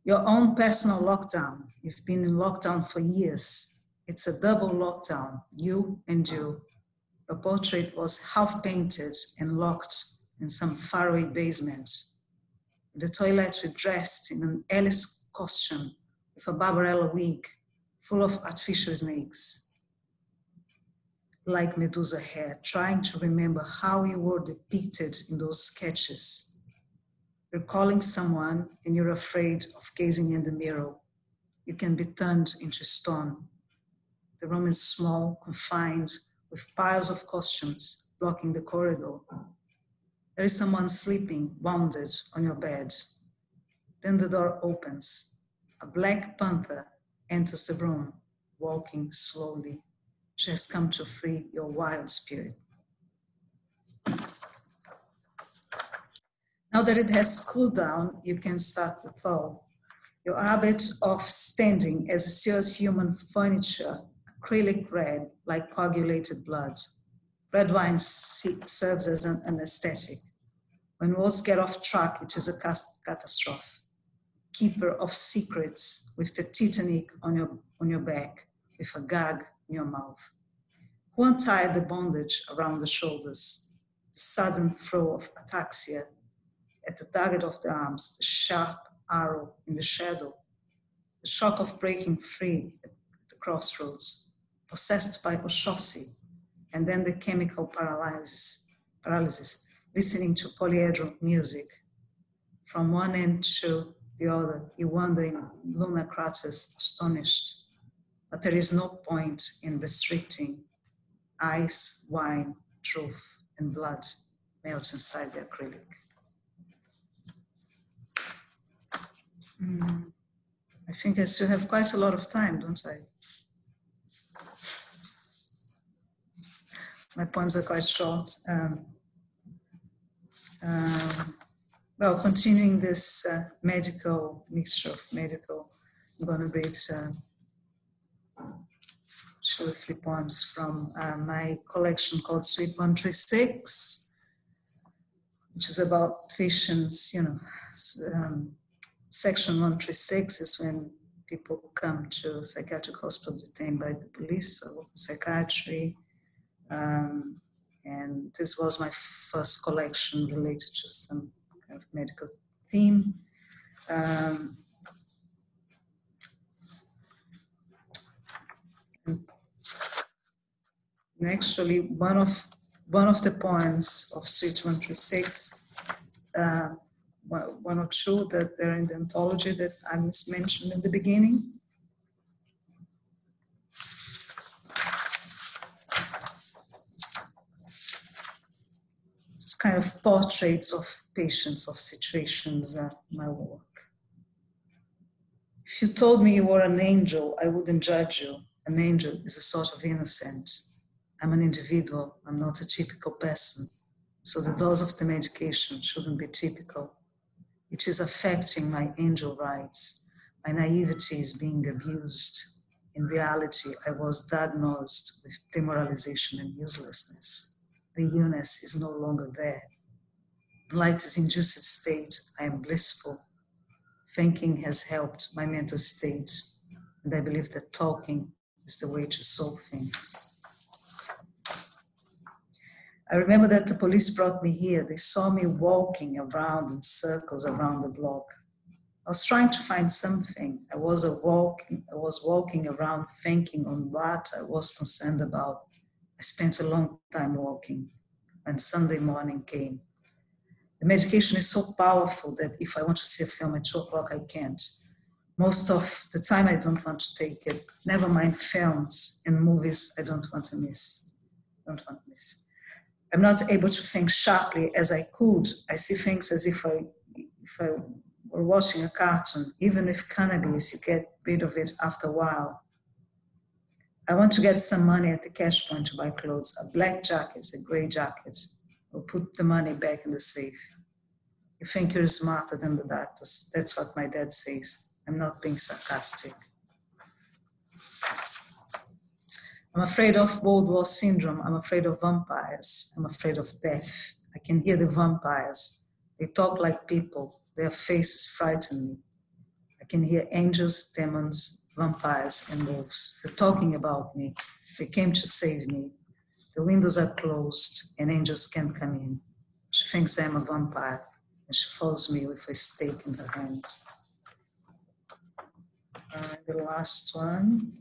Your own personal lockdown. You've been in lockdown for years. It's a double lockdown, you and you. A portrait was half painted and locked in some faraway basement. The toilets were dressed in an Alice costume with a Barbarella wig full of artificial snakes. Like Medusa hair, trying to remember how you were depicted in those sketches. You're calling someone and you're afraid of gazing in the mirror. You can be turned into stone. The room is small, confined, with piles of costumes blocking the corridor. There is someone sleeping, wounded, on your bed. Then the door opens. A black panther enters the room, walking slowly. She has come to free your wild spirit. Now that it has cooled down, you can start to thaw. Your habit of standing as still as human furniture, acrylic red like coagulated blood. Red wine serves as an anesthetic. When walls get off track, it is a catastrophe. Keeper of secrets with the Titanic on your, on your back, with a gag in your mouth. Who untied the bondage around the shoulders? The sudden throw of ataxia at the target of the arms, the sharp arrow in the shadow, the shock of breaking free at the crossroads, possessed by Oshosi, and then the chemical paralysis, paralysis listening to polyhedral music. From one end to the other, you wander in lunar craters, astonished. But there is no point in restricting. Ice, wine, truth, and blood melt inside the acrylic. Mm, I think I still have quite a lot of time, don't I? My poems are quite short. Um, um, well, continuing this uh, medical mixture of medical, I'm going to read uh, two or three poems from uh, my collection called Suite 136, which is about patients, you know, um, section 136 is when people come to psychiatric hospital detained by the police or psychiatry. Um, and this was my first collection related to some kind of medical theme. Um, actually, one of one of the poems of Suite 136, uh, one or two that they're in the anthology that I mentioned in the beginning, kind of portraits of patients, of situations, uh, my work. If you told me you were an angel, I wouldn't judge you. An angel is a sort of innocent. I'm an individual, I'm not a typical person. So the dose of the medication shouldn't be typical. It is affecting my angel rights. My naivety is being abused. In reality, I was diagnosed with demoralization and uselessness the illness is no longer there. Light is induced state, I am blissful. Thinking has helped my mental state, and I believe that talking is the way to solve things. I remember that the police brought me here. They saw me walking around in circles around the block. I was trying to find something. I was a walking, I was walking around thinking on what I was concerned about. I spent a long time walking when Sunday morning came. The medication is so powerful that if I want to see a film at 2 o'clock, I can't. Most of the time, I don't want to take it. Never mind films and movies, I don't want to miss. Don't want to miss. I'm not able to think sharply as I could. I see things as if I, if I were watching a cartoon. Even with cannabis, you get rid of it after a while. I want to get some money at the cash point to buy clothes, a black jacket, a gray jacket. I'll put the money back in the safe. You think you're smarter than the doctors. That's what my dad says. I'm not being sarcastic. I'm afraid of World War syndrome. I'm afraid of vampires. I'm afraid of death. I can hear the vampires. They talk like people. Their faces frighten me. I can hear angels, demons, vampires and wolves. They're talking about me. They came to save me. The windows are closed and angels can't come in. She thinks I'm a vampire and she follows me with a stake in her hand. Uh, the last one.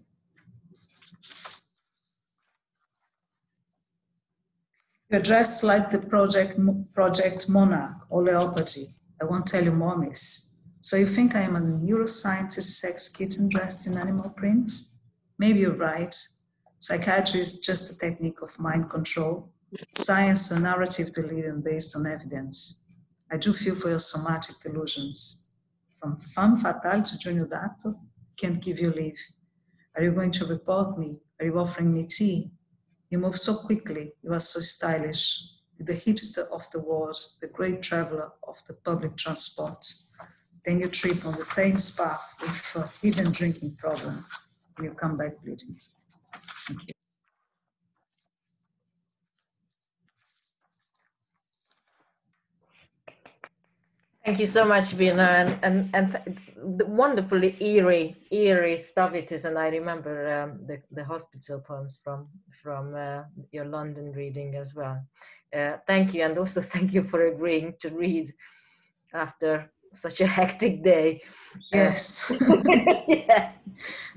You're dressed like the project, project Monarch or. I won't tell you more, miss. So you think I am a neuroscientist sex kitten dressed in animal print? Maybe you're right. Psychiatry is just a technique of mind control. Science, a narrative delirium based on evidence. I do feel for your somatic delusions. From femme fatale to junior doctor, can't give you leave. Are you going to report me? Are you offering me tea? You move so quickly, you are so stylish. You're the hipster of the wars, the great traveler of the public transport. Then you trip on the Thames path with a hidden drinking problem, you come back bleeding. Thank you. Thank you so much, Virna, and and, and the wonderfully eerie, eerie stuff it is. And I remember um, the the hospital poems from from uh, your London reading as well. Uh, thank you, and also [LAUGHS] thank you for agreeing to read after such a hectic day. Yes. [LAUGHS] yeah.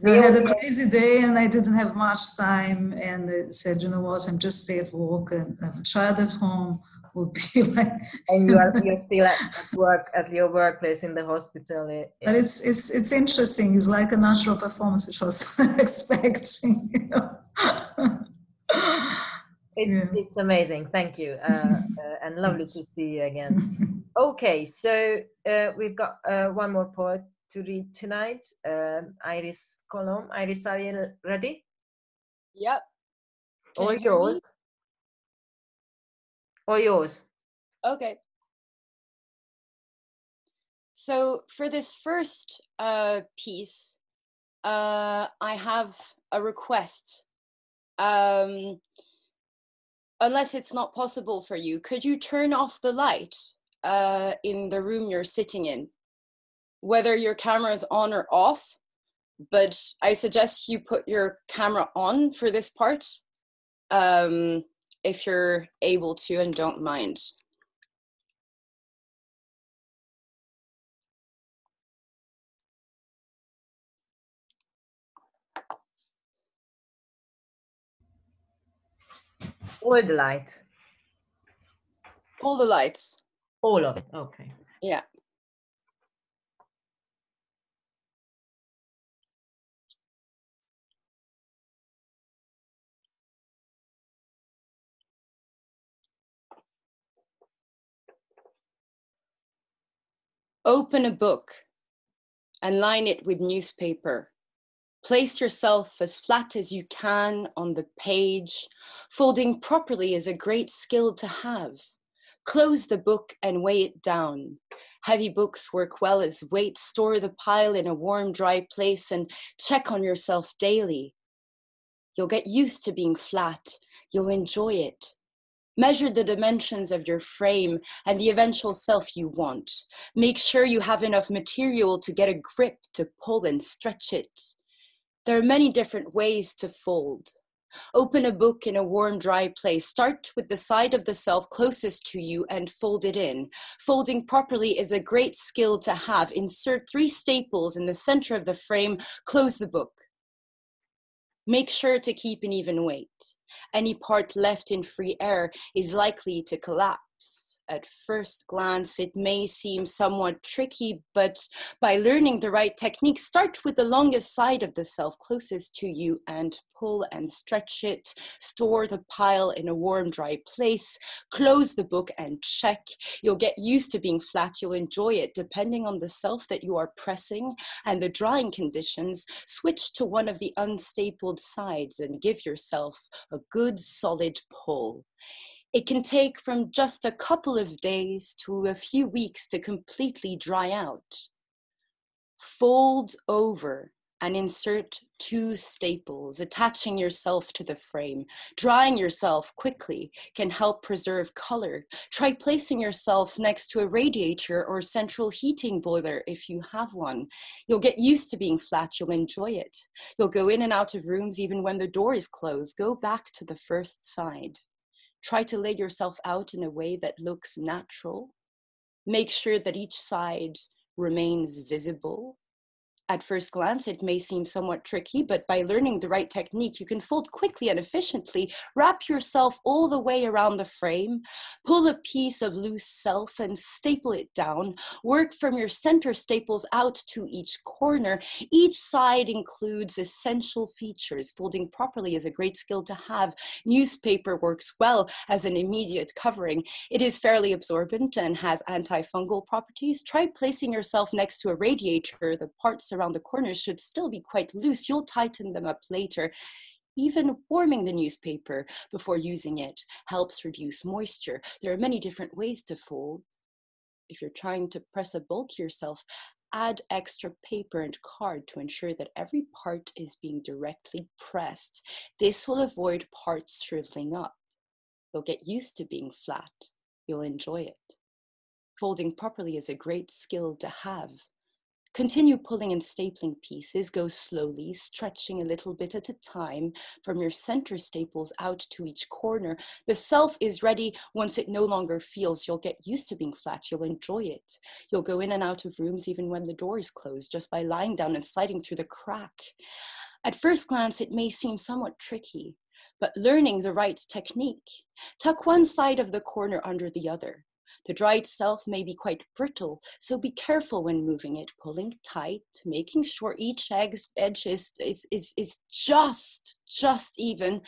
I had a crazy day and I didn't have much time. And I said, you know what, I'm just stay at work and I have a child at home [LAUGHS] would be like. and you are [LAUGHS] you're still at work at your workplace in the hospital. Eh, eh. But it's it's it's interesting. It's like a natural performance, which was expecting. You know? It's yeah. it's amazing. Thank you, uh, uh, [LAUGHS] and lovely to see you again. [LAUGHS] okay, so uh, we've got uh, one more poet to read tonight. Um, Iris Colomb. Iris, are you ready? Yep. Can All you yours. Me? or yours? Okay. So for this first uh, piece, uh, I have a request. Um, unless it's not possible for you, could you turn off the light uh, in the room you're sitting in? Whether your camera is on or off, but I suggest you put your camera on for this part. Um, if you're able to and don't mind. All the lights. All the lights. All of it. Okay. Yeah. Open a book and line it with newspaper. Place yourself as flat as you can on the page. Folding properly is a great skill to have. Close the book and weigh it down. Heavy books work well as weight. Store the pile in a warm, dry place and check on yourself daily. You'll get used to being flat. You'll enjoy it. Measure the dimensions of your frame and the eventual self you want. Make sure you have enough material to get a grip to pull and stretch it. There are many different ways to fold. Open a book in a warm, dry place. Start with the side of the self closest to you and fold it in. Folding properly is a great skill to have. Insert three staples in the center of the frame. Close the book. Make sure to keep an even weight. Any part left in free air is likely to collapse at first glance, it may seem somewhat tricky, but by learning the right technique, start with the longest side of the self closest to you and pull and stretch it. Store the pile in a warm, dry place. Close the book and check. You'll get used to being flat. You'll enjoy it depending on the self that you are pressing and the drying conditions. Switch to one of the unstapled sides and give yourself a good solid pull. It can take from just a couple of days to a few weeks to completely dry out. Fold over and insert two staples, attaching yourself to the frame. Drying yourself quickly can help preserve color. Try placing yourself next to a radiator or central heating boiler if you have one. You'll get used to being flat, you'll enjoy it. You'll go in and out of rooms even when the door is closed. Go back to the first side. Try to lay yourself out in a way that looks natural. Make sure that each side remains visible at first glance, it may seem somewhat tricky, but by learning the right technique, you can fold quickly and efficiently, wrap yourself all the way around the frame, pull a piece of loose self and staple it down, work from your center staples out to each corner. Each side includes essential features. Folding properly is a great skill to have. Newspaper works well as an immediate covering. It is fairly absorbent and has antifungal properties. Try placing yourself next to a radiator. The parts around around the corners should still be quite loose. You'll tighten them up later. Even warming the newspaper before using it helps reduce moisture. There are many different ways to fold. If you're trying to press a bulkier self, add extra paper and card to ensure that every part is being directly pressed. This will avoid parts shriveling up. You'll get used to being flat. You'll enjoy it. Folding properly is a great skill to have. Continue pulling and stapling pieces, go slowly, stretching a little bit at a time from your center staples out to each corner. The self is ready once it no longer feels. You'll get used to being flat, you'll enjoy it. You'll go in and out of rooms even when the door is closed, just by lying down and sliding through the crack. At first glance, it may seem somewhat tricky, but learning the right technique. Tuck one side of the corner under the other. The dry itself may be quite brittle, so be careful when moving it, pulling tight, making sure each edge is, is, is, is just, just even.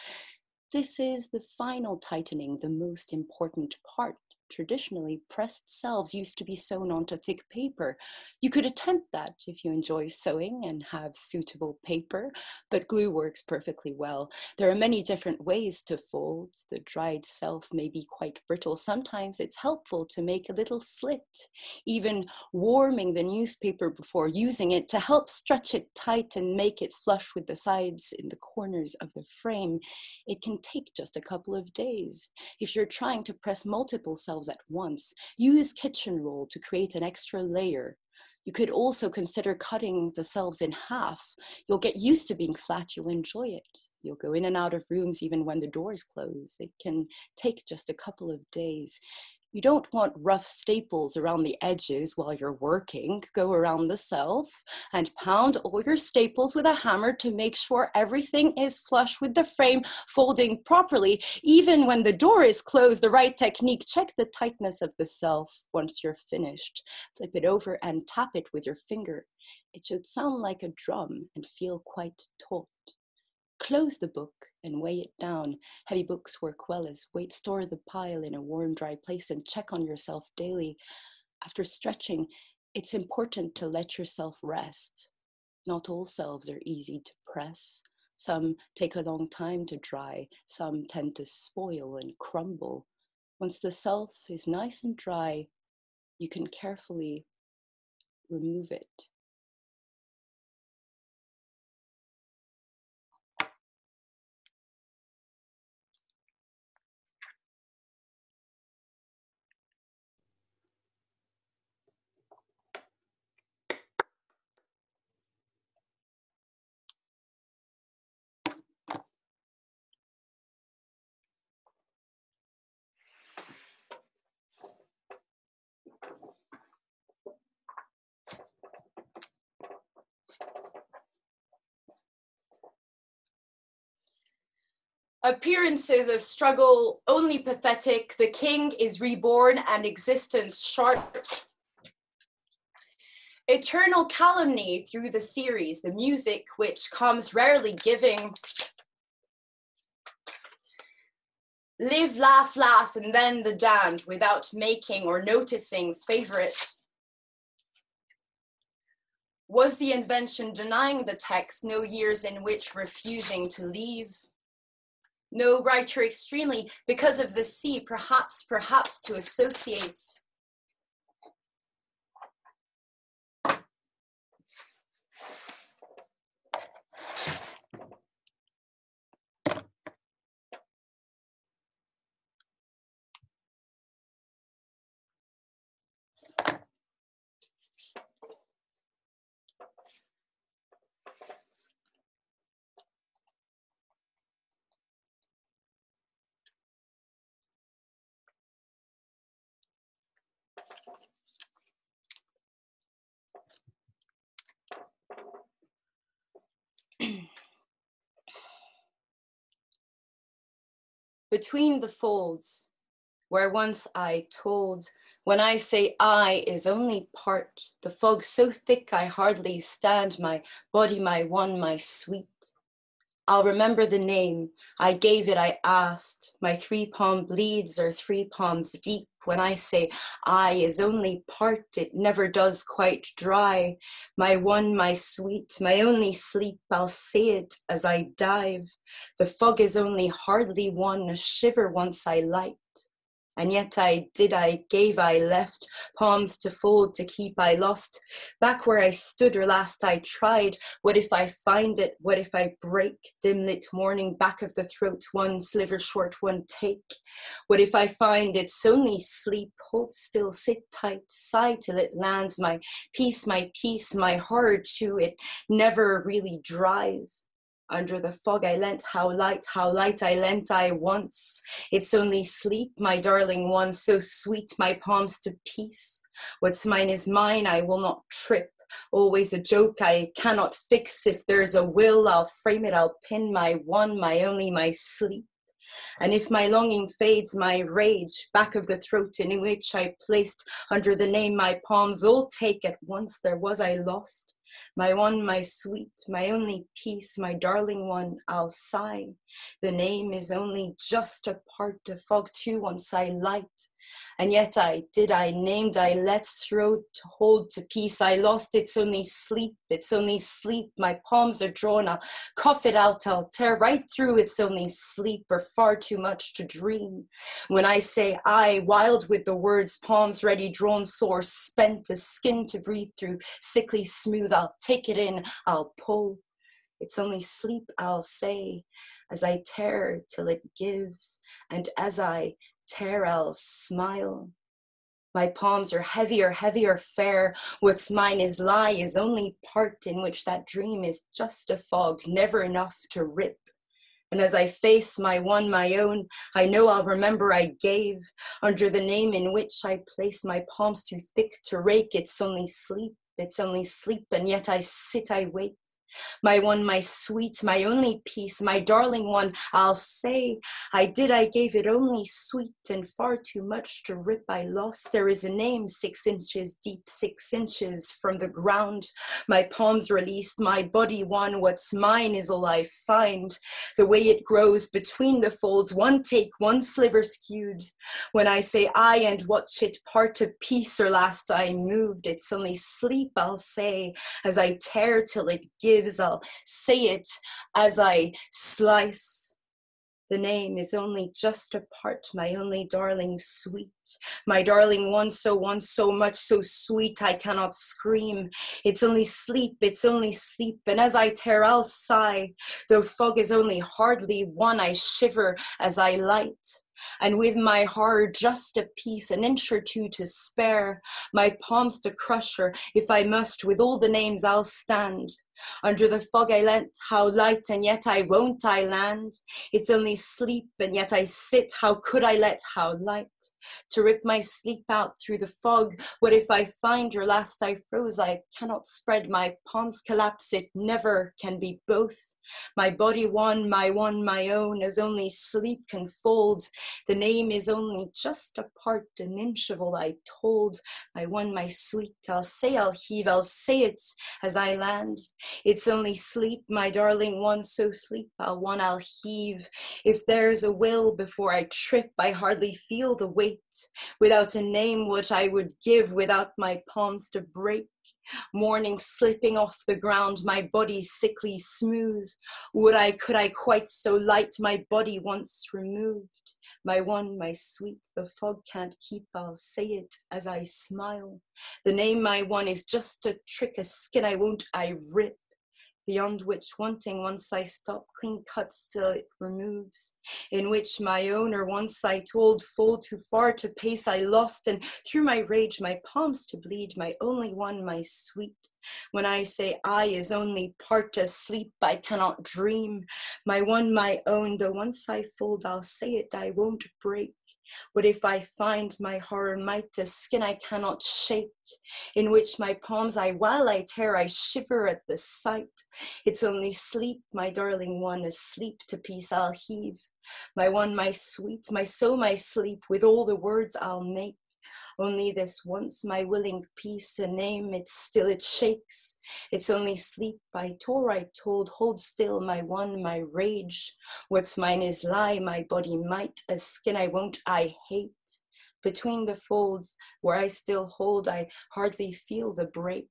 This is the final tightening, the most important part. Traditionally, pressed selves used to be sewn onto thick paper. You could attempt that if you enjoy sewing and have suitable paper, but glue works perfectly well. There are many different ways to fold. The dried self may be quite brittle. Sometimes it's helpful to make a little slit, even warming the newspaper before using it to help stretch it tight and make it flush with the sides in the corners of the frame. It can take just a couple of days. If you're trying to press multiple selves at once. Use kitchen roll to create an extra layer. You could also consider cutting the selves in half. You'll get used to being flat, you'll enjoy it. You'll go in and out of rooms even when the doors close. It can take just a couple of days. You don't want rough staples around the edges while you're working. Go around the self and pound all your staples with a hammer to make sure everything is flush with the frame, folding properly. Even when the door is closed, the right technique, check the tightness of the self once you're finished. Flip it over and tap it with your finger. It should sound like a drum and feel quite taut. Close the book and weigh it down. Heavy books work well as weight. Store the pile in a warm, dry place and check on yourself daily. After stretching, it's important to let yourself rest. Not all selves are easy to press. Some take a long time to dry. Some tend to spoil and crumble. Once the self is nice and dry, you can carefully remove it. Appearances of struggle only pathetic, the king is reborn and existence sharp. Eternal calumny through the series, the music which comes rarely giving. Live, laugh, laugh, and then the damned without making or noticing favorite. Was the invention denying the text no years in which refusing to leave? No writer extremely because of the sea, perhaps, perhaps to associate. Between the folds, where once I told, when I say I is only part, the fog so thick I hardly stand, my body, my one, my sweet. I'll remember the name. I gave it, I asked. My three palm bleeds are three palms deep. When I say I is only part, it never does quite dry. My one, my sweet, my only sleep, I'll say it as I dive. The fog is only hardly one, a shiver once I light. And yet I did, I gave, I left, palms to fold, to keep, I lost. Back where I stood or last I tried, what if I find it, what if I break? Dim lit morning, back of the throat, one sliver short, one take. What if I find it's only sleep, hold still, sit tight, sigh till it lands, my peace, my peace, my horror too, it never really dries under the fog I lent, how light, how light I lent I once. It's only sleep, my darling one, so sweet, my palms to peace. What's mine is mine, I will not trip. Always a joke I cannot fix. If there's a will, I'll frame it, I'll pin my one, my only, my sleep. And if my longing fades, my rage, back of the throat in which I placed under the name my palms all take at once, there was I lost my one, my sweet, my only peace, my darling one, I'll sigh. The name is only just a part, the fog too once I light. And yet I did, I named, I let throat hold to peace. I lost, it's only sleep, it's only sleep. My palms are drawn, I'll cough it out, I'll tear right through. It's only sleep or far too much to dream. When I say I, wild with the words, palms ready, drawn, sore, spent, a skin to breathe through, sickly smooth, I'll take it in, I'll pull. It's only sleep, I'll say, as I tear till it gives, and as I tear, I'll smile. My palms are heavier, heavier fair. What's mine is lie, is only part in which that dream is just a fog, never enough to rip. And as I face my one, my own, I know I'll remember I gave under the name in which I place my palms too thick to rake. It's only sleep, it's only sleep, and yet I sit, I wait my one, my sweet, my only peace, my darling one, I'll say, I did, I gave it only sweet and far too much to rip I lost. There is a name six inches deep, six inches from the ground. My palms released, my body one, what's mine is all I find. The way it grows between the folds, one take, one sliver skewed. When I say I and watch it part to piece or last I moved, it's only sleep, I'll say, as I tear till it gives lives, I'll say it as I slice. The name is only just a part, my only darling sweet. My darling one so one so much so sweet I cannot scream. It's only sleep, it's only sleep. And as I tear, I'll sigh. Though fog is only hardly one, I shiver as I light and with my heart just a piece, an inch or two to spare, my palms to crush her, if I must, with all the names I'll stand. Under the fog I lent, how light, and yet I won't I land. It's only sleep, and yet I sit, how could I let how light? To rip my sleep out through the fog, what if I find your last I froze? I cannot spread my palms collapse, it never can be both. My body one, my one, my own, as only sleep can fold. The name is only just a part, an all I told. My one, my sweet, I'll say I'll heave, I'll say it as I land. It's only sleep, my darling one, so sleep, I'll one, I'll heave. If there's a will before I trip, I hardly feel the weight. Without a name, what I would give, without my palms to break. Morning slipping off the ground, my body sickly smooth. Would I, could I quite so light my body once removed? My one, my sweet, the fog can't keep, I'll say it as I smile. The name, my one, is just a trick, a skin I won't, I rip beyond which wanting once I stop clean cuts till it removes, in which my owner once I told fall too far to pace I lost, and through my rage my palms to bleed, my only one, my sweet. When I say I is only part asleep, I cannot dream. My one, my own, though once I fold, I'll say it, I won't break. What if I find my horror might a skin I cannot shake, in which my palms I while I tear, I shiver at the sight. It's only sleep, my darling one, asleep to peace I'll heave. My one, my sweet, my so my sleep, with all the words I'll make. Only this once, my willing peace, a name, it still it shakes. It's only sleep, I tore, I told, hold still, my one, my rage. What's mine is lie, my body might, a skin I won't, I hate. Between the folds, where I still hold, I hardly feel the break.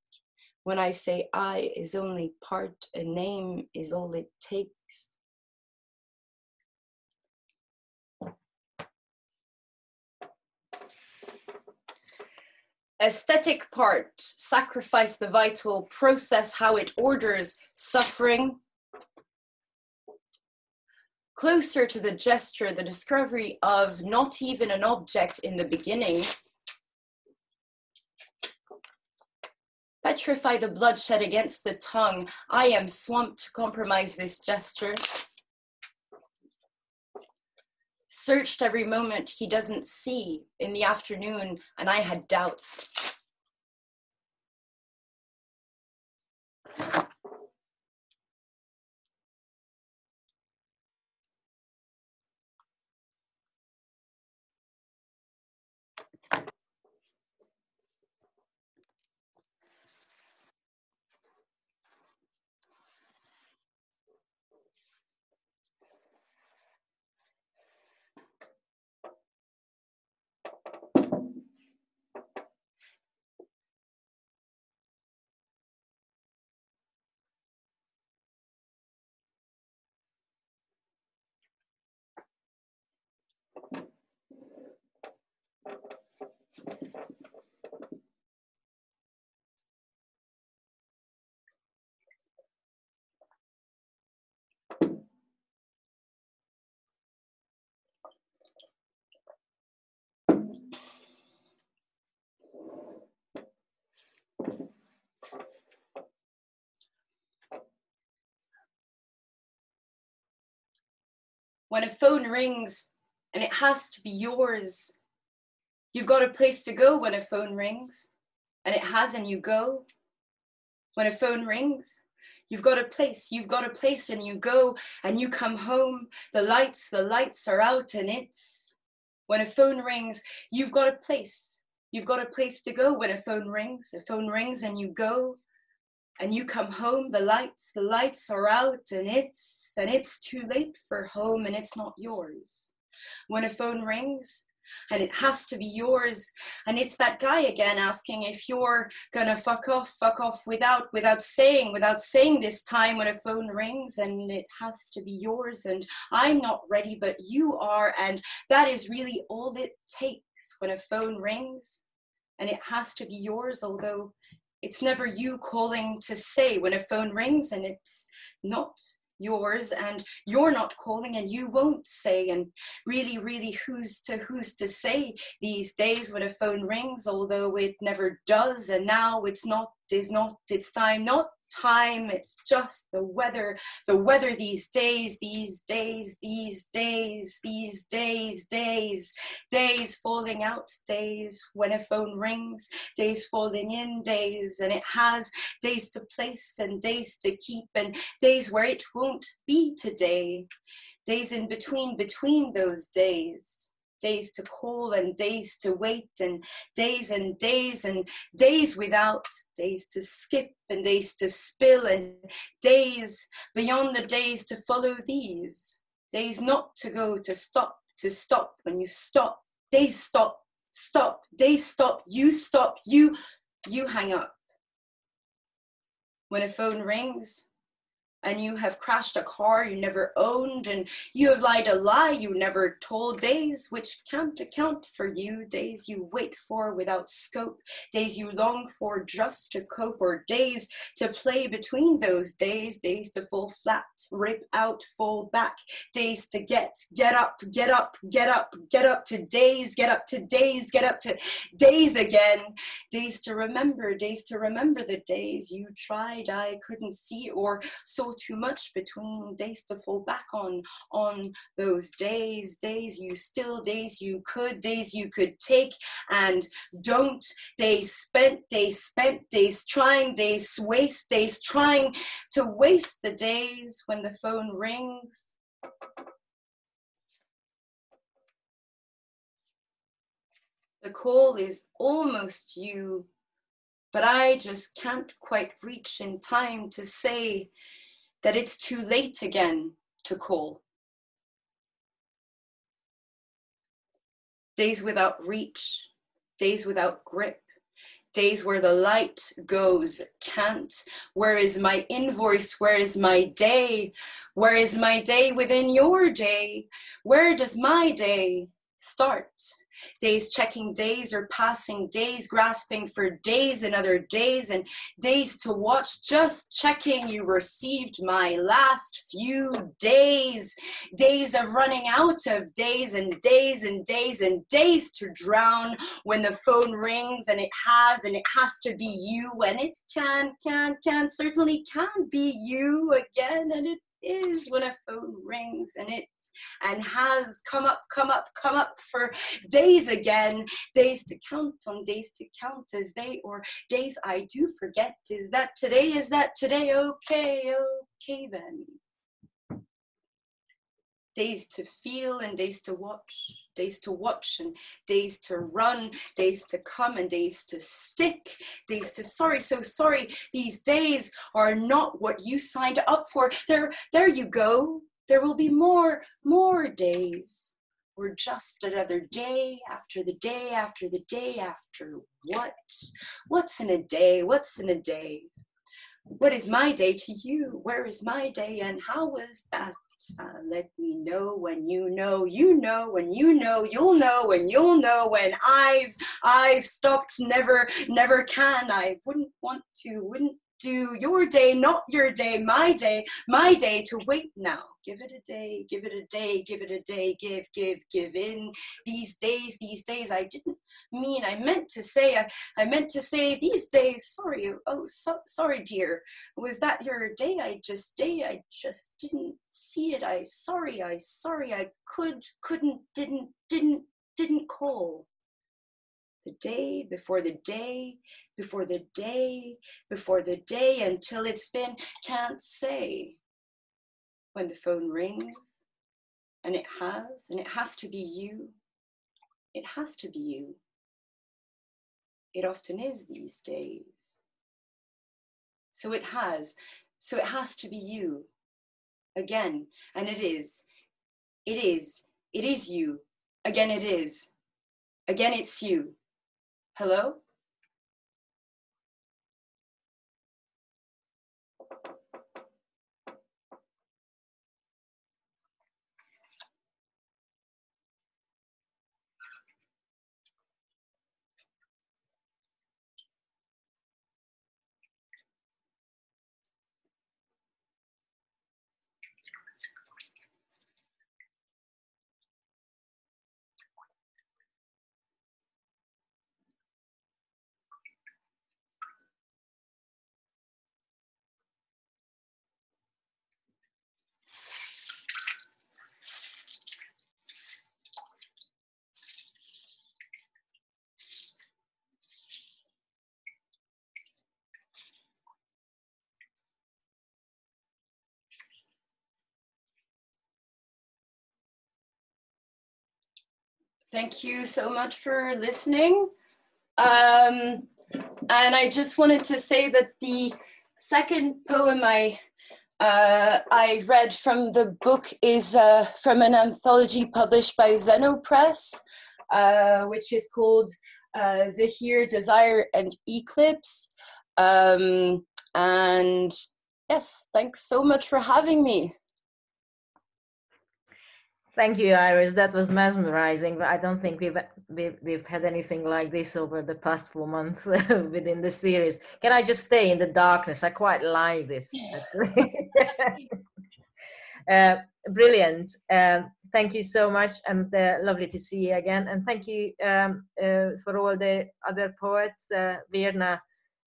When I say I is only part, a name is all it takes. Aesthetic part sacrifice the vital process how it orders suffering. Closer to the gesture the discovery of not even an object in the beginning. Petrify the bloodshed against the tongue. I am swamped to compromise this gesture searched every moment he doesn't see in the afternoon, and I had doubts. When a phone rings and it has to be yours, you've got a place to go when a phone rings and it has and you go. When a phone rings, you've got a place, you've got a place and you go and you come home. The lights, the lights are out and it's when a phone rings, you've got a place. You've got a place to go when a phone rings. A phone rings and you go and you come home the lights the lights are out and it's and it's too late for home and it's not yours when a phone rings and it has to be yours. And it's that guy again asking if you're gonna fuck off fuck off without without saying without saying this time when a phone rings and it has to be yours. And i'm not ready but you are. And that is really all it takes when a phone rings and it has to be yours although it's never you calling to say when a phone rings and it's not yours and you're not calling and you won't say and really really who's to who's to say? These days when a phone rings although it never does and now it's not is not it's time not time. It's just the weather the weather these days these days these days these days days. Days falling out days when a phone rings days falling in days and it has days to place and days to keep and days where it won't be today. Days in between between those days days to call and days to wait and days and days and days without days to skip and days to spill and days beyond the days to follow these days not to go to stop to stop when you stop days stop stop days stop you stop you you hang up. When a phone rings and you have crashed a car you never owned, and you have lied a lie you never told, days which can't account for you, days you wait for without scope, days you long for just to cope, or days to play between those days, days to fall flat, rip out, fall back, days to get, get up, get up, get up, get up to days, get up to days, get up to days again, days to remember, days to remember the days you tried I couldn't see, or so still too much between days to fall back on on those days days you still days you could days you could take. And don't days spent days spent days trying days waste days trying to waste the days when the phone rings. The call is almost you but I just can't quite reach in time to say that it's too late again to call. Days without reach, days without grip, days where the light goes can't. Where is my invoice? Where is my day? Where is my day within your day? Where does my day start? Days checking days or passing days, grasping for days and other days and days to watch, just checking you received my last few days, days of running out of days and days and days and days to drown when the phone rings and it has and it has to be you and it can, can, can, certainly can be you again and it is when a phone rings and it and has come up, come up, come up for days again, days to count on days to count as they or days I do forget. Is that today? Is that today? Okay, okay then days to feel and days to watch, days to watch and days to run, days to come and days to stick, days to sorry, so sorry. These days are not what you signed up for. There, there you go. There will be more, more days. Or just another day after the day after the day after what? What's in a day? What's in a day? What is my day to you? Where is my day and how was that? Uh, let me know when you know, you know, when you know, you'll know, when you'll know, when I've, I've stopped, never, never can. I wouldn't want to, wouldn't do your day, not your day, my day, my day to wait now. Give it a day, give it a day, give it a day, give, give, give in. These days, these days, I didn't mean, I meant to say, I, I meant to say these days, sorry, oh, so, sorry, dear. Was that your day? I just, day, I just didn't see it. I, sorry, I, sorry, I could, couldn't, didn't, didn't, didn't call the day before the day before the day before the day until it's been can't say. When the phone rings and it has and it has to be you. It has to be you. It often is these days. So it has so it has to be you. Again and it is it is it is you. Again it is. Again it's you Hello? Thank you so much for listening. Um, and I just wanted to say that the second poem I uh, I read from the book is uh, from an anthology published by Zeno Press, uh, which is called uh, Zahir, Desire, and Eclipse. Um, and yes, thanks so much for having me. Thank you, Iris. That was mesmerizing. But I don't think we've, we've had anything like this over the past four months [LAUGHS] within the series. Can I just stay in the darkness? I quite like this. [LAUGHS] uh, brilliant. Uh, thank you so much, and uh, lovely to see you again. And thank you um, uh, for all the other poets, uh, Virna,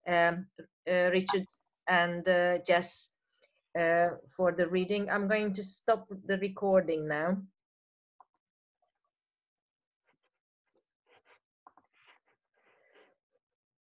um, uh, Richard, and Jess uh, for the reading. I'm going to stop the recording now.